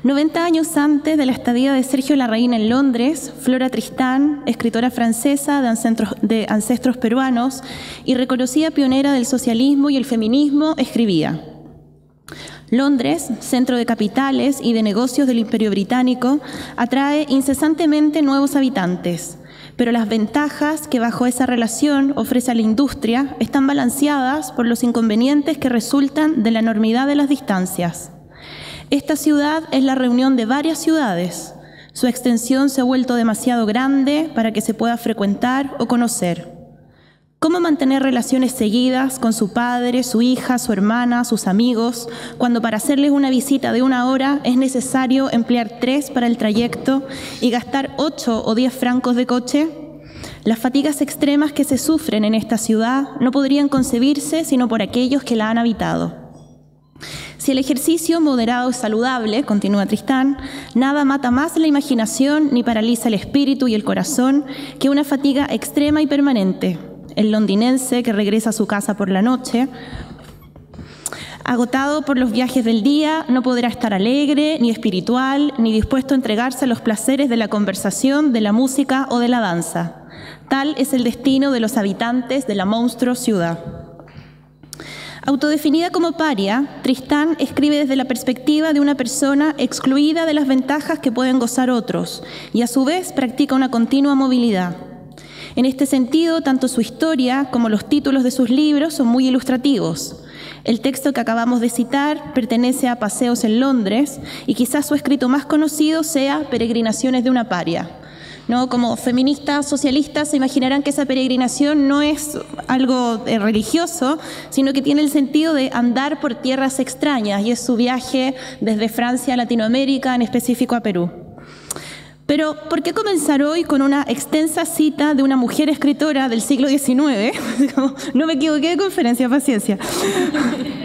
Speaker 4: 90 años antes de la estadía de Sergio Larraín en Londres, Flora Tristán, escritora francesa de ancestros, de ancestros peruanos y reconocida pionera del socialismo y el feminismo, escribía. Londres, centro de capitales y de negocios del Imperio Británico, atrae incesantemente nuevos habitantes, pero las ventajas que bajo esa relación ofrece a la industria están balanceadas por los inconvenientes que resultan de la enormidad de las distancias. Esta ciudad es la reunión de varias ciudades. Su extensión se ha vuelto demasiado grande para que se pueda frecuentar o conocer. ¿Cómo mantener relaciones seguidas con su padre, su hija, su hermana, sus amigos, cuando para hacerles una visita de una hora es necesario emplear tres para el trayecto y gastar ocho o diez francos de coche? Las fatigas extremas que se sufren en esta ciudad no podrían concebirse sino por aquellos que la han habitado. Si el ejercicio moderado es saludable, continúa Tristán, nada mata más la imaginación ni paraliza el espíritu y el corazón que una fatiga extrema y permanente. El londinense que regresa a su casa por la noche, agotado por los viajes del día, no podrá estar alegre, ni espiritual, ni dispuesto a entregarse a los placeres de la conversación, de la música o de la danza. Tal es el destino de los habitantes de la monstruo ciudad. Autodefinida como paria, Tristán escribe desde la perspectiva de una persona excluida de las ventajas que pueden gozar otros y a su vez practica una continua movilidad. En este sentido, tanto su historia como los títulos de sus libros son muy ilustrativos. El texto que acabamos de citar pertenece a Paseos en Londres y quizás su escrito más conocido sea Peregrinaciones de una paria, ¿no? Como feministas socialistas se imaginarán que esa peregrinación no es algo eh, religioso, sino que tiene el sentido de andar por tierras extrañas y es su viaje desde Francia a Latinoamérica, en específico a Perú. Pero, ¿por qué comenzar hoy con una extensa cita de una mujer escritora del siglo XIX? no me equivoqué de conferencia, paciencia.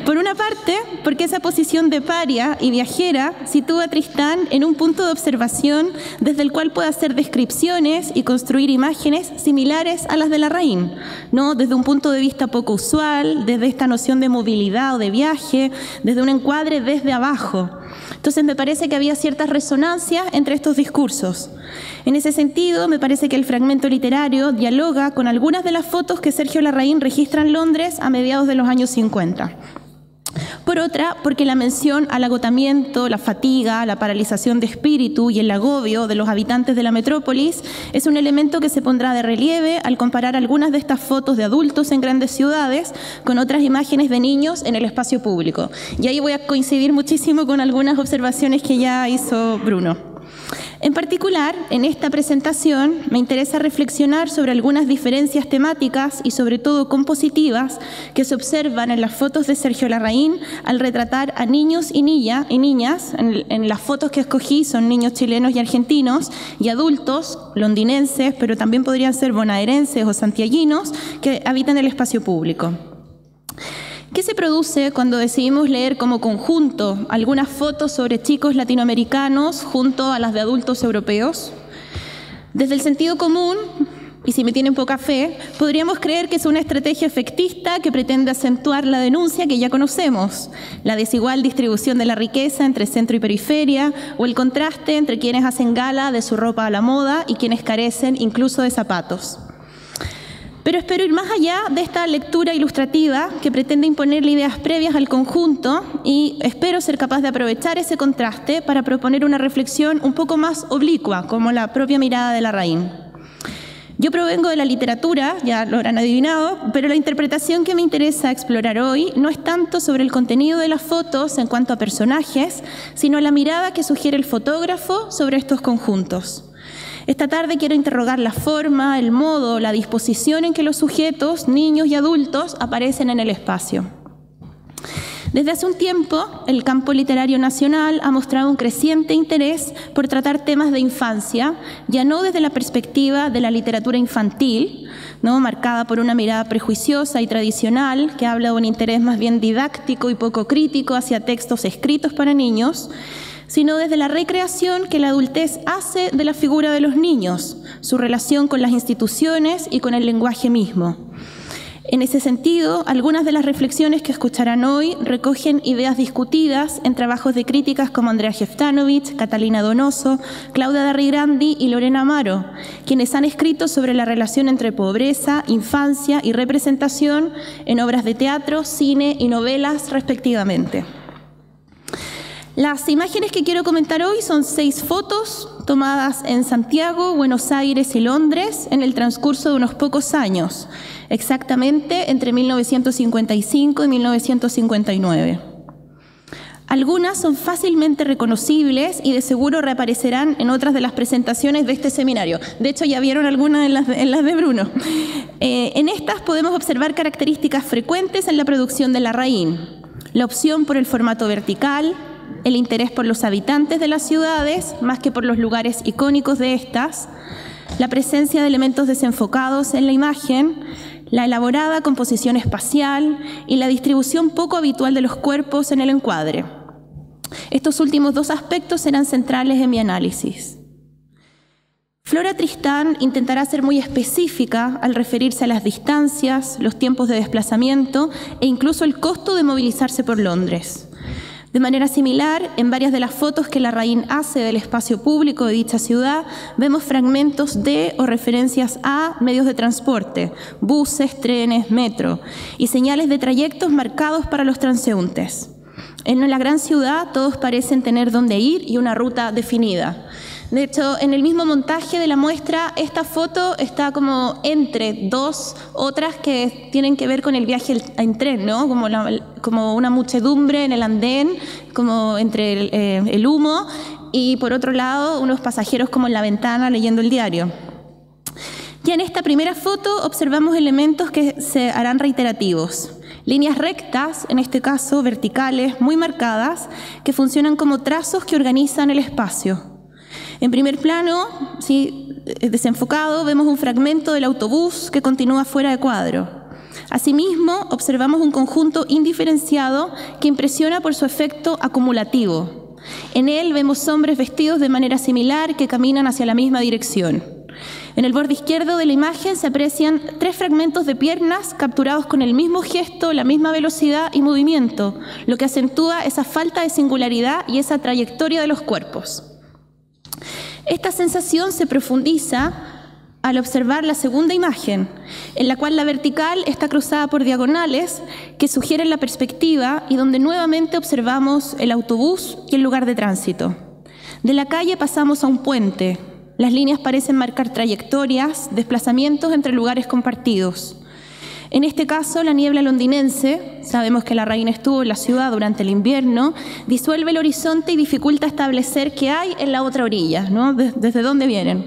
Speaker 4: Por una parte, porque esa posición de paria y viajera sitúa a Tristán en un punto de observación desde el cual puede hacer descripciones y construir imágenes similares a las de la Raín, ¿no? desde un punto de vista poco usual, desde esta noción de movilidad o de viaje, desde un encuadre desde abajo. Entonces me parece que había ciertas resonancias entre estos discursos. En ese sentido, me parece que el fragmento literario dialoga con algunas de las fotos que Sergio Larraín registra en Londres a mediados de los años 50. Por otra, porque la mención al agotamiento, la fatiga, la paralización de espíritu y el agobio de los habitantes de la metrópolis es un elemento que se pondrá de relieve al comparar algunas de estas fotos de adultos en grandes ciudades con otras imágenes de niños en el espacio público. Y ahí voy a coincidir muchísimo con algunas observaciones que ya hizo Bruno. En particular, en esta presentación me interesa reflexionar sobre algunas diferencias temáticas y sobre todo compositivas que se observan en las fotos de Sergio Larraín al retratar a niños y, y niñas, en, en las fotos que escogí son niños chilenos y argentinos, y adultos londinenses, pero también podrían ser bonaerenses o santiaguinos, que habitan el espacio público. ¿Qué se produce cuando decidimos leer como conjunto algunas fotos sobre chicos latinoamericanos junto a las de adultos europeos? Desde el sentido común, y si me tienen poca fe, podríamos creer que es una estrategia efectista que pretende acentuar la denuncia que ya conocemos, la desigual distribución de la riqueza entre centro y periferia, o el contraste entre quienes hacen gala de su ropa a la moda y quienes carecen incluso de zapatos. Pero espero ir más allá de esta lectura ilustrativa que pretende imponerle ideas previas al conjunto y espero ser capaz de aprovechar ese contraste para proponer una reflexión un poco más oblicua, como la propia mirada de la Raín. Yo provengo de la literatura, ya lo habrán adivinado, pero la interpretación que me interesa explorar hoy no es tanto sobre el contenido de las fotos en cuanto a personajes, sino la mirada que sugiere el fotógrafo sobre estos conjuntos. Esta tarde quiero interrogar la forma, el modo, la disposición en que los sujetos, niños y adultos, aparecen en el espacio. Desde hace un tiempo, el campo literario nacional ha mostrado un creciente interés por tratar temas de infancia, ya no desde la perspectiva de la literatura infantil, ¿no? marcada por una mirada prejuiciosa y tradicional, que habla de un interés más bien didáctico y poco crítico hacia textos escritos para niños, sino desde la recreación que la adultez hace de la figura de los niños, su relación con las instituciones y con el lenguaje mismo. En ese sentido, algunas de las reflexiones que escucharán hoy recogen ideas discutidas en trabajos de críticas como Andrea Jeftanovich, Catalina Donoso, Claudia Darrigrandi y Lorena Amaro, quienes han escrito sobre la relación entre pobreza, infancia y representación en obras de teatro, cine y novelas respectivamente. Las imágenes que quiero comentar hoy son seis fotos tomadas en Santiago, Buenos Aires y Londres en el transcurso de unos pocos años, exactamente entre 1955 y 1959. Algunas son fácilmente reconocibles y de seguro reaparecerán en otras de las presentaciones de este seminario. De hecho, ya vieron algunas en las de, Bruno. Eh, en estas podemos observar características frecuentes en la producción de la raíz. La opción por el formato vertical, el interés por los habitantes de las ciudades más que por los lugares icónicos de estas, la presencia de elementos desenfocados en la imagen, la elaborada composición espacial y la distribución poco habitual de los cuerpos en el encuadre. Estos últimos dos aspectos serán centrales en mi análisis. Flora Tristán intentará ser muy específica al referirse a las distancias, los tiempos de desplazamiento e incluso el costo de movilizarse por Londres. De manera similar, en varias de las fotos que la Raín hace del espacio público de dicha ciudad, vemos fragmentos de o referencias a medios de transporte, buses, trenes, metro, y señales de trayectos marcados para los transeúntes. En la gran ciudad todos parecen tener dónde ir y una ruta definida. De hecho, en el mismo montaje de la muestra, esta foto está como entre dos otras que tienen que ver con el viaje en tren, ¿no? Como, una muchedumbre en el andén, como entre el, eh, el humo, y por otro lado, unos pasajeros como en la ventana leyendo el diario. Ya en esta primera foto observamos elementos que se harán reiterativos. Líneas rectas, en este caso verticales, muy marcadas, que funcionan como trazos que organizan el espacio. En primer plano, ¿sí? desenfocado, vemos un fragmento del autobús que continúa fuera de cuadro. Asimismo, observamos un conjunto indiferenciado que impresiona por su efecto acumulativo. En él vemos hombres vestidos de manera similar que caminan hacia la misma dirección. En el borde izquierdo de la imagen se aprecian tres fragmentos de piernas capturados con el mismo gesto, la misma velocidad y movimiento, lo que acentúa esa falta de singularidad y esa trayectoria de los cuerpos. Esta sensación se profundiza al observar la segunda imagen, en la cual la vertical está cruzada por diagonales que sugieren la perspectiva y donde nuevamente observamos el autobús y el lugar de tránsito. De la calle pasamos a un puente. Las líneas parecen marcar trayectorias, desplazamientos entre lugares compartidos. En este caso, la niebla londinense, sabemos que la reina estuvo en la ciudad durante el invierno, disuelve el horizonte y dificulta establecer qué hay en la otra orilla, ¿no? desde dónde vienen.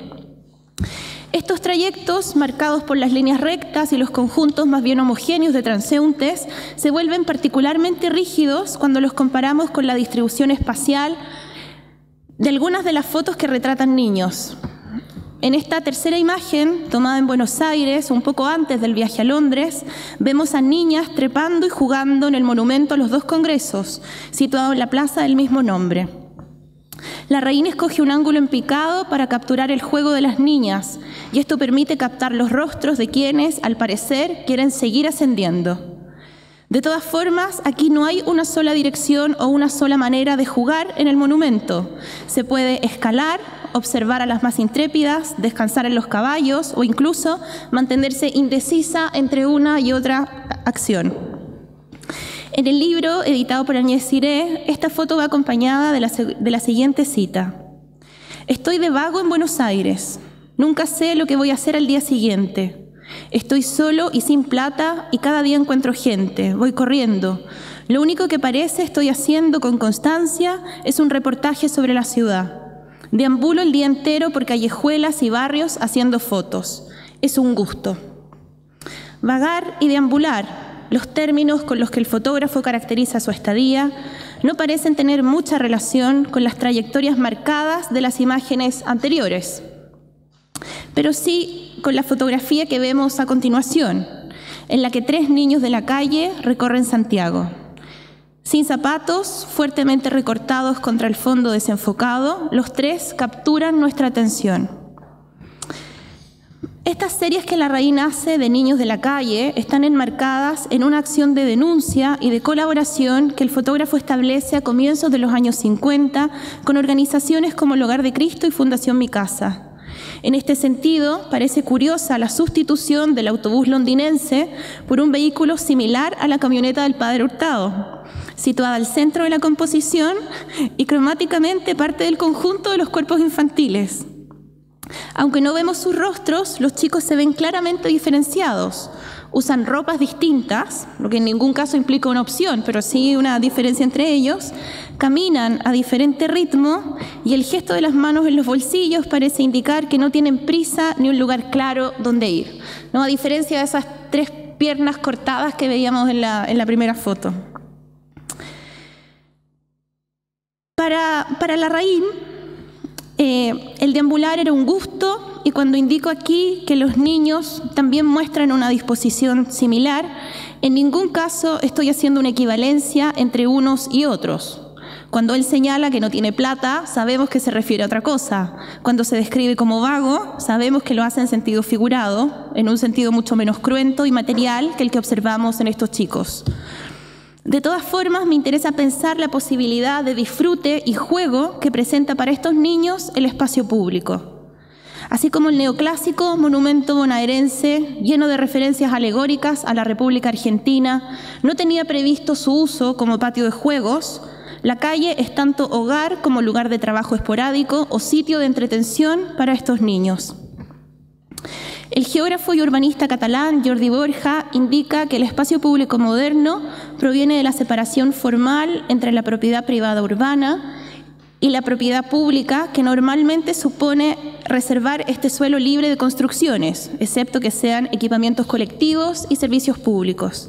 Speaker 4: Estos trayectos, marcados por las líneas rectas y los conjuntos más bien homogéneos de transeúntes, se vuelven particularmente rígidos cuando los comparamos con la distribución espacial de algunas de las fotos que retratan niños. En esta tercera imagen, tomada en Buenos Aires, un poco antes del viaje a Londres, vemos a niñas trepando y jugando en el monumento a los dos congresos, situado en la plaza del mismo nombre. La reina escoge un ángulo en picado para capturar el juego de las niñas, y esto permite captar los rostros de quienes, al parecer, quieren seguir ascendiendo. De todas formas, aquí no hay una sola dirección o una sola manera de jugar en el monumento. Se puede escalar observar a las más intrépidas, descansar en los caballos o incluso mantenerse indecisa entre una y otra acción. En el libro, editado por Agnès Siré, esta foto va acompañada de la, de la siguiente cita. Estoy de vago en Buenos Aires. Nunca sé lo que voy a hacer al día siguiente. Estoy solo y sin plata y cada día encuentro gente. Voy corriendo. Lo único que parece estoy haciendo con constancia es un reportaje sobre la ciudad. Deambulo el día entero por callejuelas y barrios haciendo fotos. Es un gusto. Vagar y deambular, los términos con los que el fotógrafo caracteriza su estadía, no parecen tener mucha relación con las trayectorias marcadas de las imágenes anteriores, pero sí con la fotografía que vemos a continuación, en la que tres niños de la calle recorren Santiago. Sin zapatos, fuertemente recortados contra el fondo desenfocado, los tres capturan nuestra atención. Estas series que la reina hace de niños de la calle están enmarcadas en una acción de denuncia y de colaboración que el fotógrafo establece a comienzos de los años 50 con organizaciones como el Hogar de Cristo y Fundación Mi Casa. En este sentido, parece curiosa la sustitución del autobús londinense por un vehículo similar a la camioneta del padre Hurtado, situada al centro de la composición y cromáticamente parte del conjunto de los cuerpos infantiles. Aunque no vemos sus rostros, los chicos se ven claramente diferenciados. Usan ropas distintas, lo que en ningún caso implica una opción, pero sí una diferencia entre ellos. Caminan a diferente ritmo y el gesto de las manos en los bolsillos parece indicar que no tienen prisa ni un lugar claro donde ir. ¿no? A diferencia de esas tres piernas cortadas que veíamos en la, en la primera foto. Para, la raíz, Eh, el deambular era un gusto y cuando indico aquí que los niños también muestran una disposición similar, en ningún caso estoy haciendo una equivalencia entre unos y otros. Cuando él señala que no tiene plata, sabemos que se refiere a otra cosa. Cuando se describe como vago, sabemos que lo hace en sentido figurado, en un sentido mucho menos cruento y material que el que observamos en estos chicos. De todas formas, me interesa pensar la posibilidad de disfrute y juego que presenta para estos niños el espacio público. Así como el neoclásico monumento bonaerense, lleno de referencias alegóricas a la República Argentina, no tenía previsto su uso como patio de juegos, la calle es tanto hogar como lugar de trabajo esporádico o sitio de entretención para estos niños. El geógrafo y urbanista catalán Jordi Borja indica que el espacio público moderno proviene de la separación formal entre la propiedad privada urbana y la propiedad pública, que normalmente supone reservar este suelo libre de construcciones, excepto que sean equipamientos colectivos y servicios públicos.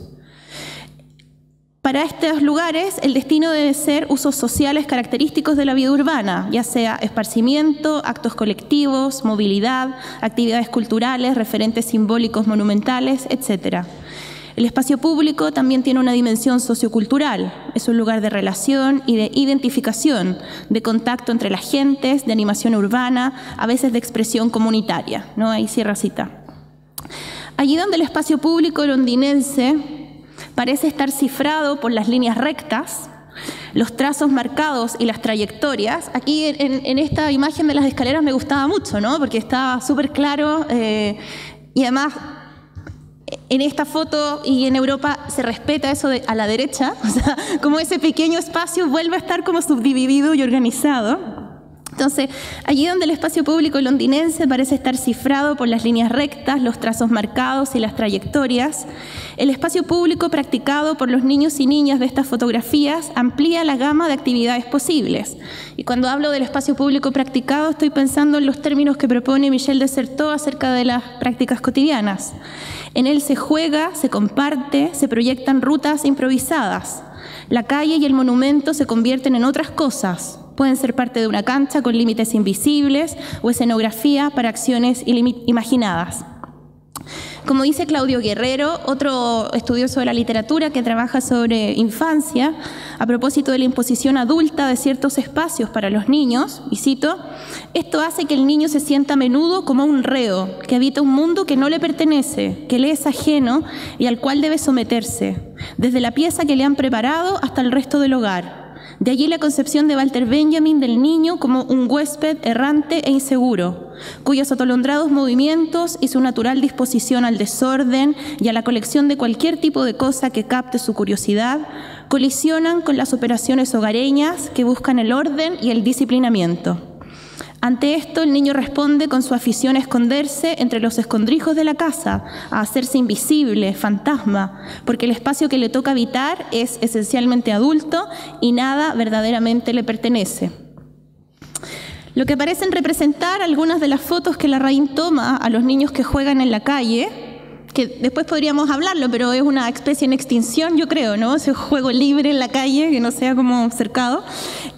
Speaker 4: Para estos lugares, el destino debe ser usos sociales característicos de la vida urbana, ya sea esparcimiento, actos colectivos, movilidad, actividades culturales, referentes simbólicos monumentales, etc. El espacio público también tiene una dimensión sociocultural, es un lugar de relación y de identificación, de contacto entre las gentes, de animación urbana, a veces de expresión comunitaria. ¿no? Ahí cierra cita. Allí donde el espacio público londinense parece estar cifrado por las líneas rectas, los trazos marcados y las trayectorias. Aquí en, esta imagen de las escaleras me gustaba mucho, ¿no? Porque estaba súper claro eh, y además en esta foto y en Europa se respeta eso de a la derecha, o sea, como ese pequeño espacio vuelve a estar como subdividido y organizado. Entonces, allí donde el espacio público londinense parece estar cifrado por las líneas rectas, los trazos marcados y las trayectorias, el espacio público practicado por los niños y niñas de estas fotografías amplía la gama de actividades posibles. Y cuando hablo del espacio público practicado, estoy pensando en los términos que propone Michel Desertot acerca de las prácticas cotidianas. En él se juega, se comparte, se proyectan rutas improvisadas. La calle y el monumento se convierten en otras cosas, Pueden ser parte de una cancha con límites invisibles o escenografía para acciones imaginadas. Como dice Claudio Guerrero, otro estudioso de la literatura que trabaja sobre infancia, a propósito de la imposición adulta de ciertos espacios para los niños, y cito, esto hace que el niño se sienta a menudo como un reo, que habita un mundo que no le pertenece, que le es ajeno y al cual debe someterse, desde la pieza que le han preparado hasta el resto del hogar. De allí la concepción de Walter Benjamin del niño como un huésped errante e inseguro, cuyos atolondrados movimientos y su natural disposición al desorden y a la colección de cualquier tipo de cosa que capte su curiosidad colisionan con las operaciones hogareñas que buscan el orden y el disciplinamiento. Ante esto, el niño responde con su afición a esconderse entre los escondrijos de la casa, a hacerse invisible, fantasma, porque el espacio que le toca habitar es esencialmente adulto y nada verdaderamente le pertenece. Lo que parecen representar algunas de las fotos que la Raín toma a los niños que juegan en la calle que después podríamos hablarlo, pero es una especie en extinción, yo creo, ¿no? Ese juego libre en la calle, que no sea como cercado.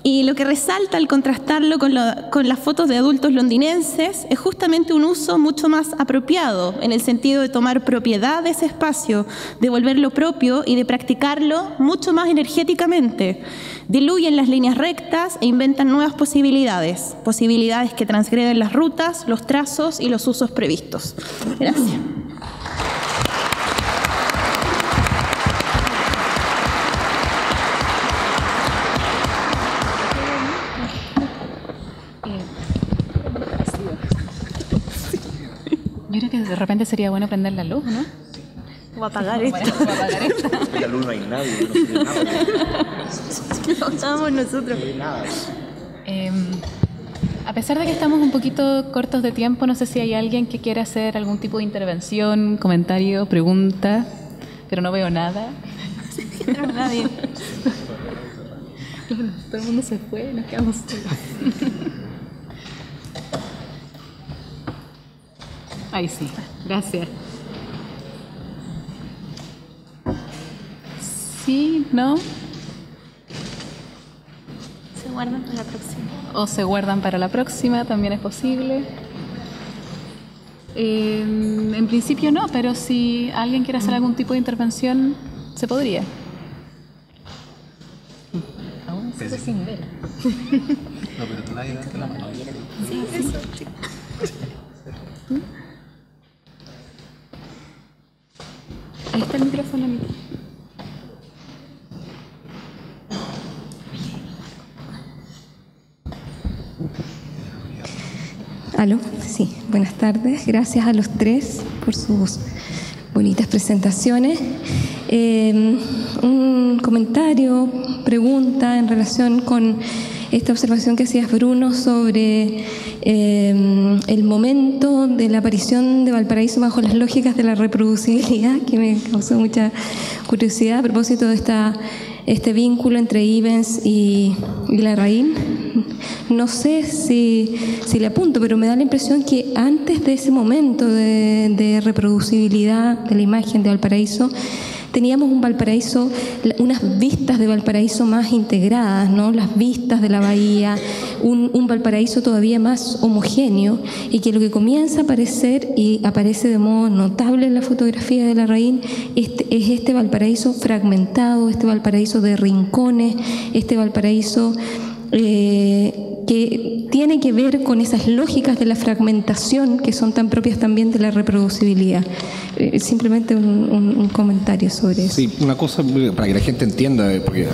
Speaker 4: Y lo que resalta al contrastarlo con, con las fotos de adultos londinenses es justamente un uso mucho más apropiado, en el sentido de tomar propiedad de ese espacio, de volverlo propio y de practicarlo mucho más energéticamente. Diluyen las líneas rectas e inventan nuevas posibilidades, posibilidades que transgreden las rutas, los trazos y los usos previstos. Gracias.
Speaker 1: De repente sería bueno prender la luz, ¿no?
Speaker 4: O apagar esto. O apagar esto.
Speaker 2: la luz no hay nadie, no nada.
Speaker 4: No estamos nosotros.
Speaker 1: Eh, a pesar de que estamos un poquito cortos de tiempo, no sé si hay alguien que quiera hacer algún tipo de intervención, comentario, pregunta, pero no veo nada.
Speaker 4: No, nadie.
Speaker 1: Todo el mundo se fue, nos quedamos solos. Ahí sí, gracias. Sí, ¿no?
Speaker 4: guardan para la próxima.
Speaker 1: O se guardan para la próxima, también es posible. Eh, en principio no, pero si alguien quiere hacer algún tipo de intervención, se podría.
Speaker 5: Aún sigue sin ver.
Speaker 3: No, pero nadie da la mano.
Speaker 1: Ahí está el micrófono. amigo.
Speaker 5: Aló, sí, buenas tardes. Gracias a los tres por sus bonitas presentaciones. Eh, un comentario, pregunta en relación con esta observación que hacías, Bruno, sobre eh, el momento de la aparición de Valparaíso bajo las lógicas de la reproducibilidad, que me causó mucha curiosidad a propósito de esta, este vínculo entre Ivens y, y Larraín. No sé si, si le apunto, pero me da la impresión que antes de ese momento de reproducibilidad de la imagen de Valparaíso, teníamos un Valparaíso, unas vistas de Valparaíso más integradas, ¿no? las vistas de la bahía, un, un Valparaíso todavía más homogéneo y que lo que comienza a aparecer y aparece de modo notable en la fotografía de la Raín este, es este Valparaíso fragmentado, este Valparaíso de rincones, este Valparaíso eh, que tiene que ver con esas lógicas de la fragmentación que son tan propias también de la reproducibilidad. Eh, simplemente un, un- un comentario sobre eso.
Speaker 2: Sí, una cosa para que la gente entienda, eh, porque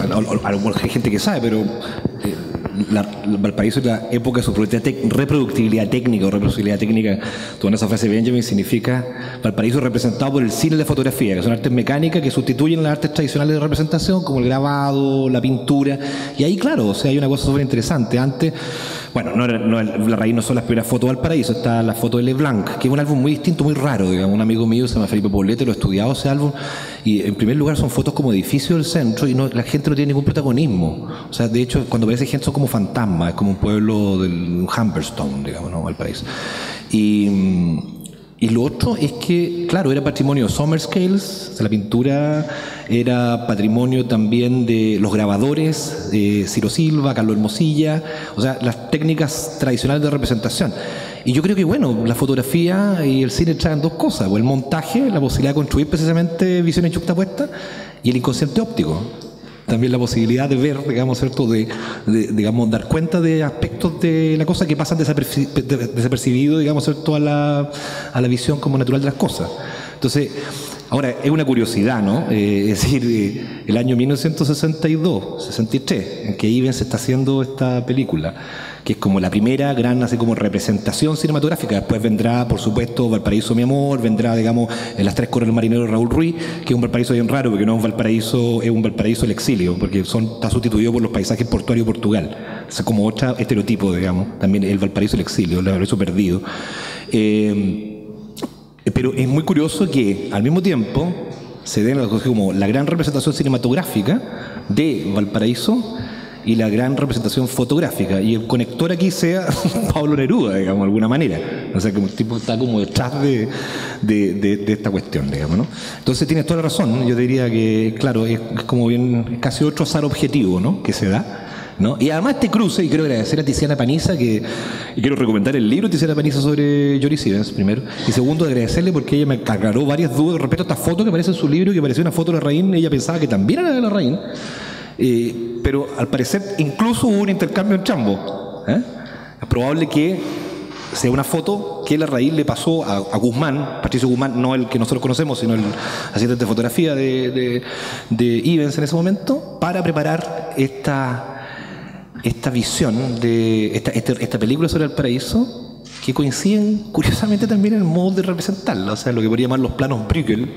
Speaker 2: hay gente que sabe, pero eh, Valparaíso es la época de su reproductibilidad técnica o reproducibilidad técnica. Toda esa frase Benjamin significa Valparaíso representado por el cine y la fotografía, que son artes mecánicas que sustituyen las artes tradicionales de representación, como el grabado, la pintura. Y ahí, claro, o sea, hay una cosa súper interesante. Antes, bueno, no, no, la raíz no son las primeras fotos de Valparaíso, está la foto de Leblanc, que es un álbum muy distinto, muy raro. Digamos. Un amigo mío se llama Felipe Poblete, lo ha estudiado ese álbum, y en primer lugar son fotos como edificios del centro y no, la gente no tiene ningún protagonismo. O sea, de hecho, cuando aparece gente son como fantasmas, es como un pueblo del Humberstone, digamos, ¿no? Valparaíso. Y. y lo otro es que, claro, era patrimonio de Sommerscales, de la pintura, era patrimonio también de los grabadores, Ciro Silva, Carlos Hermosilla, o sea, las técnicas tradicionales de representación. Y yo creo que, bueno, la fotografía y el cine traen dos cosas, o el montaje, la posibilidad de construir precisamente visiones yuxtapuestas, y el inconsciente óptico también la posibilidad de ver, digamos, ¿cierto? De, de, digamos, dar cuenta de aspectos de la cosa que pasan desaperci- de- desapercibidos, digamos, ¿cierto? A la, a la visión como natural de las cosas. Entonces, ahora, es una curiosidad, ¿no? Eh, es decir, eh, el año 1962, 63, en que Ivens está haciendo esta película, que es como la primera gran, así como representación cinematográfica. Después vendrá, por supuesto, Valparaíso, mi amor, vendrá, digamos, en las tres corres del marinero Raúl Ruiz, que es un Valparaíso bien raro, porque no es un Valparaíso, es un Valparaíso el exilio, porque son, está sustituido por los paisajes portuarios de Portugal. Es como otro estereotipo, digamos, también el Valparaíso el exilio, el Valparaíso perdido. Eh, pero es muy curioso que al mismo tiempo se den como la gran representación cinematográfica de Valparaíso y la gran representación fotográfica. Y el conector aquí sea Pablo Neruda, digamos, de alguna manera. O sea, que el tipo está como detrás de, de- de- esta cuestión, digamos, ¿no? Entonces tienes toda la razón. Yo diría que, claro, es, como bien, casi otro azar objetivo, ¿no? Que se da. ¿No? Y además este cruce, y quiero agradecer a Tiziana Paniza, que y quiero recomendar el libro de Tiziana Paniza sobre Joris Stevens, primero. Y segundo, agradecerle porque ella me aclaró varias dudas respecto a esta foto que aparece en su libro, que parecía una foto de la ella pensaba que también era de la Raín. Eh, pero al parecer incluso hubo un intercambio en ambos. ¿eh? Es probable que sea una foto que la raíz le pasó a, a Guzmán, Patricio Guzmán, no el que nosotros conocemos, sino el asistente de fotografía de, de, de Ivens en ese momento, para preparar esta, esta visión de esta, este- esta película sobre el paraíso que coinciden curiosamente también en el modo de representarla, o sea, lo que podría llamar los planos Bruegel,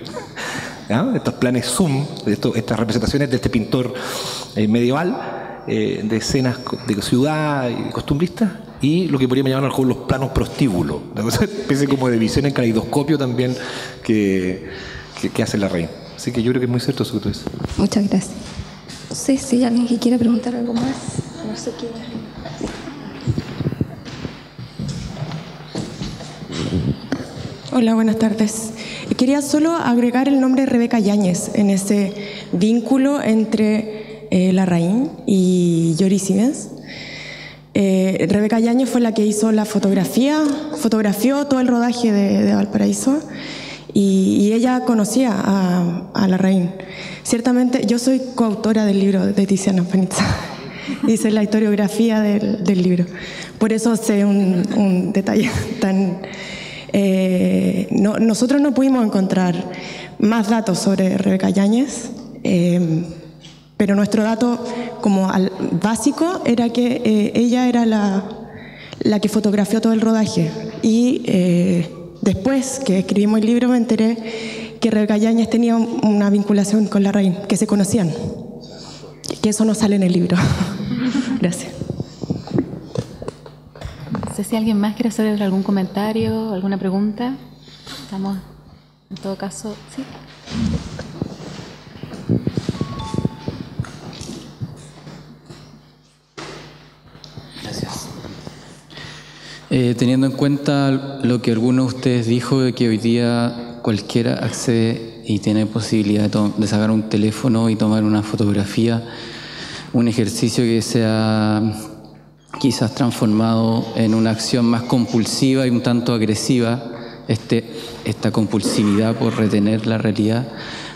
Speaker 2: estos planes zoom, esto- estas representaciones de este pintor eh, medieval, eh, de escenas de ciudad y costumbristas, y lo que podríamos llamar mejor los planos prostíbulos, una especie como de visión en caleidoscopio también que, que, hace la reina. Así que yo creo que es muy cierto eso.
Speaker 5: Muchas gracias. No sé si hay alguien que quiera preguntar algo más. No sé qué.
Speaker 6: Hola, buenas tardes. Quería solo agregar el nombre de Rebeca Yáñez en ese vínculo entre eh, Larraín y Joris Stevens. Eh, Rebeca Yañez fue la que hizo la fotografía, fotografió todo el rodaje de, Valparaíso y, ella conocía a, a Larraín. Ciertamente, yo soy coautora del libro de Tiziana Panizza. Hice la historiografía del, libro. Por eso sé un, detalle tan... Eh, nosotros no pudimos encontrar más datos sobre Rebeca Yáñez, eh, pero nuestro dato como al básico era que eh, ella era la, la, que fotografió todo el rodaje. Y después que escribimos el libro me enteré que Rebeca tenía una vinculación con la reina, que se conocían. Que eso no sale en el libro. Gracias.
Speaker 1: No sé si alguien más quiere hacer algún comentario, alguna pregunta. Estamos, en todo caso, sí.
Speaker 7: Gracias. Eh, teniendo en cuenta lo que alguno de ustedes dijo de que hoy día cualquiera accede y tiene posibilidad de, sacar un teléfono y tomar una fotografía, un ejercicio que se ha quizás transformado en una acción más compulsiva y un tanto agresiva, este, esta compulsividad por retener la realidad.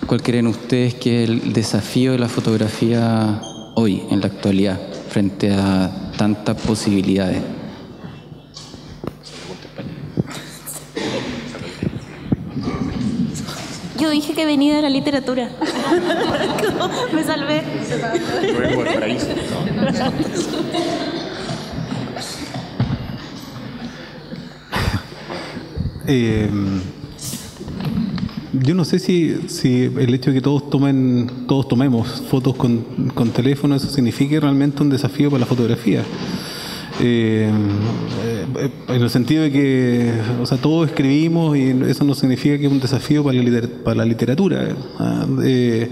Speaker 7: ¿Cuál creen ustedes que es el desafío de la fotografía hoy, en la actualidad, frente a tantas posibilidades?
Speaker 4: Dije que venía de la literatura. Me salvé.
Speaker 3: Eh, yo no sé si, si, el hecho de que todos tomen, todos tomemos fotos con, con teléfono, eso signifique realmente un desafío para la fotografía. Eh, eh, en el sentido de que, o sea, todos escribimos y eso no significa que es un desafío para la, para la literatura. ¿ah? Eh,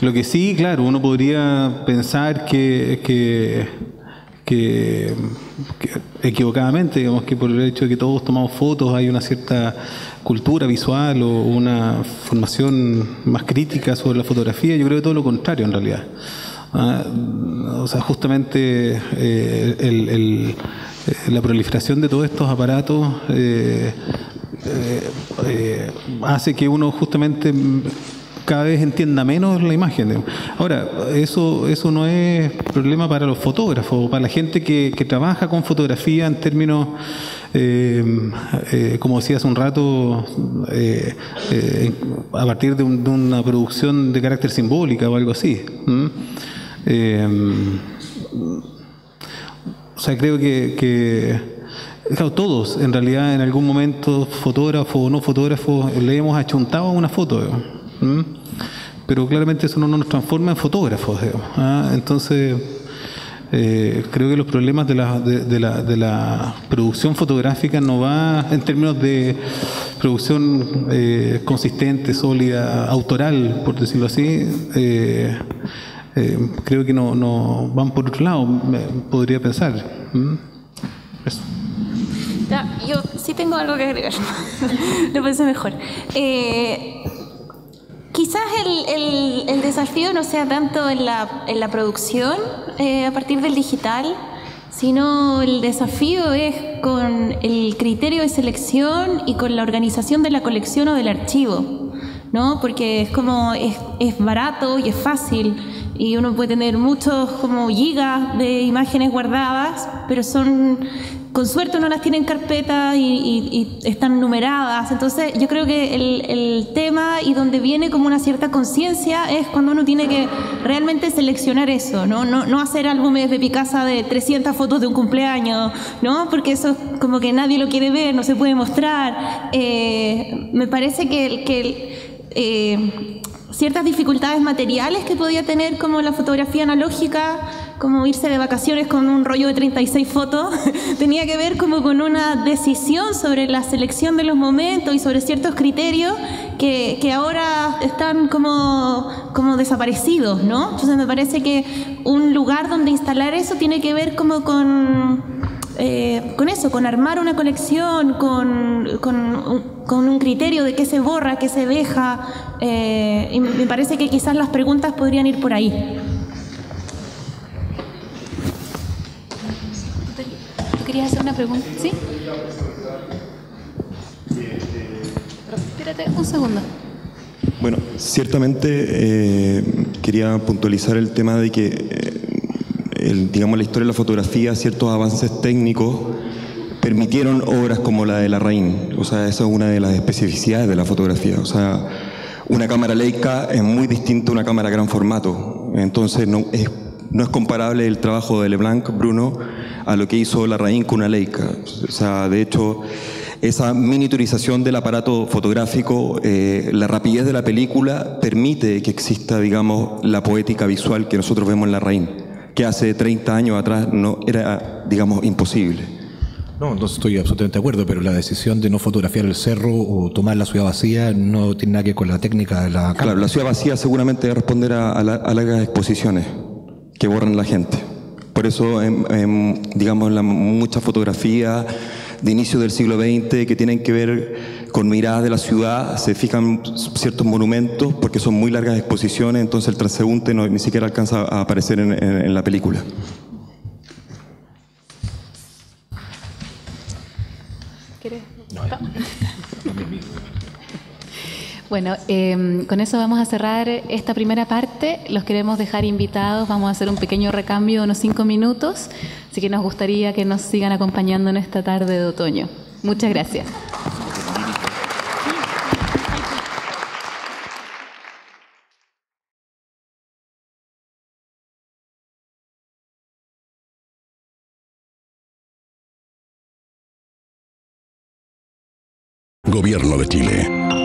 Speaker 3: lo que sí, claro, uno podría pensar que, que, que, equivocadamente, digamos que por el hecho de que todos tomamos fotos hay una cierta cultura visual o una formación más crítica sobre la fotografía, yo creo que todo lo contrario en realidad. Ah, o sea, justamente eh, eh, la proliferación de todos estos aparatos eh, hace que uno justamente cada vez entienda menos la imagen. Ahora, eso, eso no es problema para los fotógrafos, para la gente que, trabaja con fotografía en términos, como decía hace un rato, a partir de, una producción de carácter simbólica o algo así. Em, o sea, creo que, todos, en realidad, en algún momento, fotógrafo o no fotógrafo, le hemos achuntado una foto, pero claramente eso no nos transforma en fotógrafos. ¿ah? Entonces, eh, creo que los problemas de la, de, la, de la, producción fotográfica no va en términos de producción eh, consistente, sólida, autoral, por decirlo así. Eh, creo que no, no, van por otro lado, podría pensar. ¿Mm?
Speaker 4: yo sí tengo algo que agregar, lo pensé mejor. Eh, quizás el, el, desafío no sea tanto en la, en la producción eh, a partir del digital, sino el desafío es con el criterio de selección y con la organización de la colección o del archivo, ¿no? Porque es como, es, es barato y es fácil y uno puede tener muchos como gigas de imágenes guardadas, pero son, con suerte uno las tiene en carpeta y, están numeradas. Entonces yo creo que el, el tema y donde viene como una cierta conciencia es cuando uno tiene que realmente seleccionar eso, ¿no? No, no hacer álbumes de Picasa de 300 fotos de un cumpleaños, ¿no? Porque eso es como que nadie lo quiere ver, no se puede mostrar. Eh, me parece que, que eh, ciertas dificultades materiales que podía tener como la fotografía analógica, como irse de vacaciones con un rollo de 36 fotos, tenía que ver como con una decisión sobre la selección de los momentos y sobre ciertos criterios que, que ahora están como, como desaparecidos, ¿no? Entonces me parece que un lugar donde instalar eso tiene que ver como con eh, con eso, con armar una colección, con, con, un criterio de qué se borra, qué se deja. Eh, y me parece que quizás las preguntas podrían ir por ahí.
Speaker 1: ¿Tú querías hacer una pregunta? ¿Sí? Espérate un segundo.
Speaker 8: Bueno, ciertamente eh, quería puntualizar el tema de que, el, digamos, la historia de la fotografía, ciertos avances técnicos permitieron obras como la de la Larraín. O sea, esa es una de las especificidades de la fotografía. O sea, una cámara Leica es muy distinta a una cámara gran formato. Entonces, no es, no es comparable el trabajo de Leblanc, Bruno, a lo que hizo la Larraín con una Leica. O sea, de hecho esa miniaturización del aparato fotográfico, eh, la rapidez de la película permite que exista, digamos, la poética visual que nosotros vemos en La Raín, que hace 30 años atrás no era, digamos, imposible.
Speaker 2: No, no estoy absolutamente de acuerdo, pero la decisión de no fotografiar el cerro o tomar la ciudad vacía no tiene nada que ver con la técnica de la.
Speaker 8: Claro, la ciudad vacía seguramente debe responder a, a, a largas exposiciones que borran la gente. Por eso, en, en, digamos, la, mucha fotografía de inicio del siglo XX que tienen que ver con miradas de la ciudad, se fijan ciertos monumentos porque son muy largas exposiciones, entonces el transeúnte no, ni siquiera alcanza a aparecer en, en, en la película.
Speaker 1: ¿Quieres? No, Bueno, eh, con eso vamos a cerrar esta primera parte. Los queremos dejar invitados. Vamos a hacer un pequeño recambio de unos cinco minutos. Así que nos gustaría que nos sigan acompañando en esta tarde de otoño. Muchas gracias.
Speaker 9: Gobierno de Chile.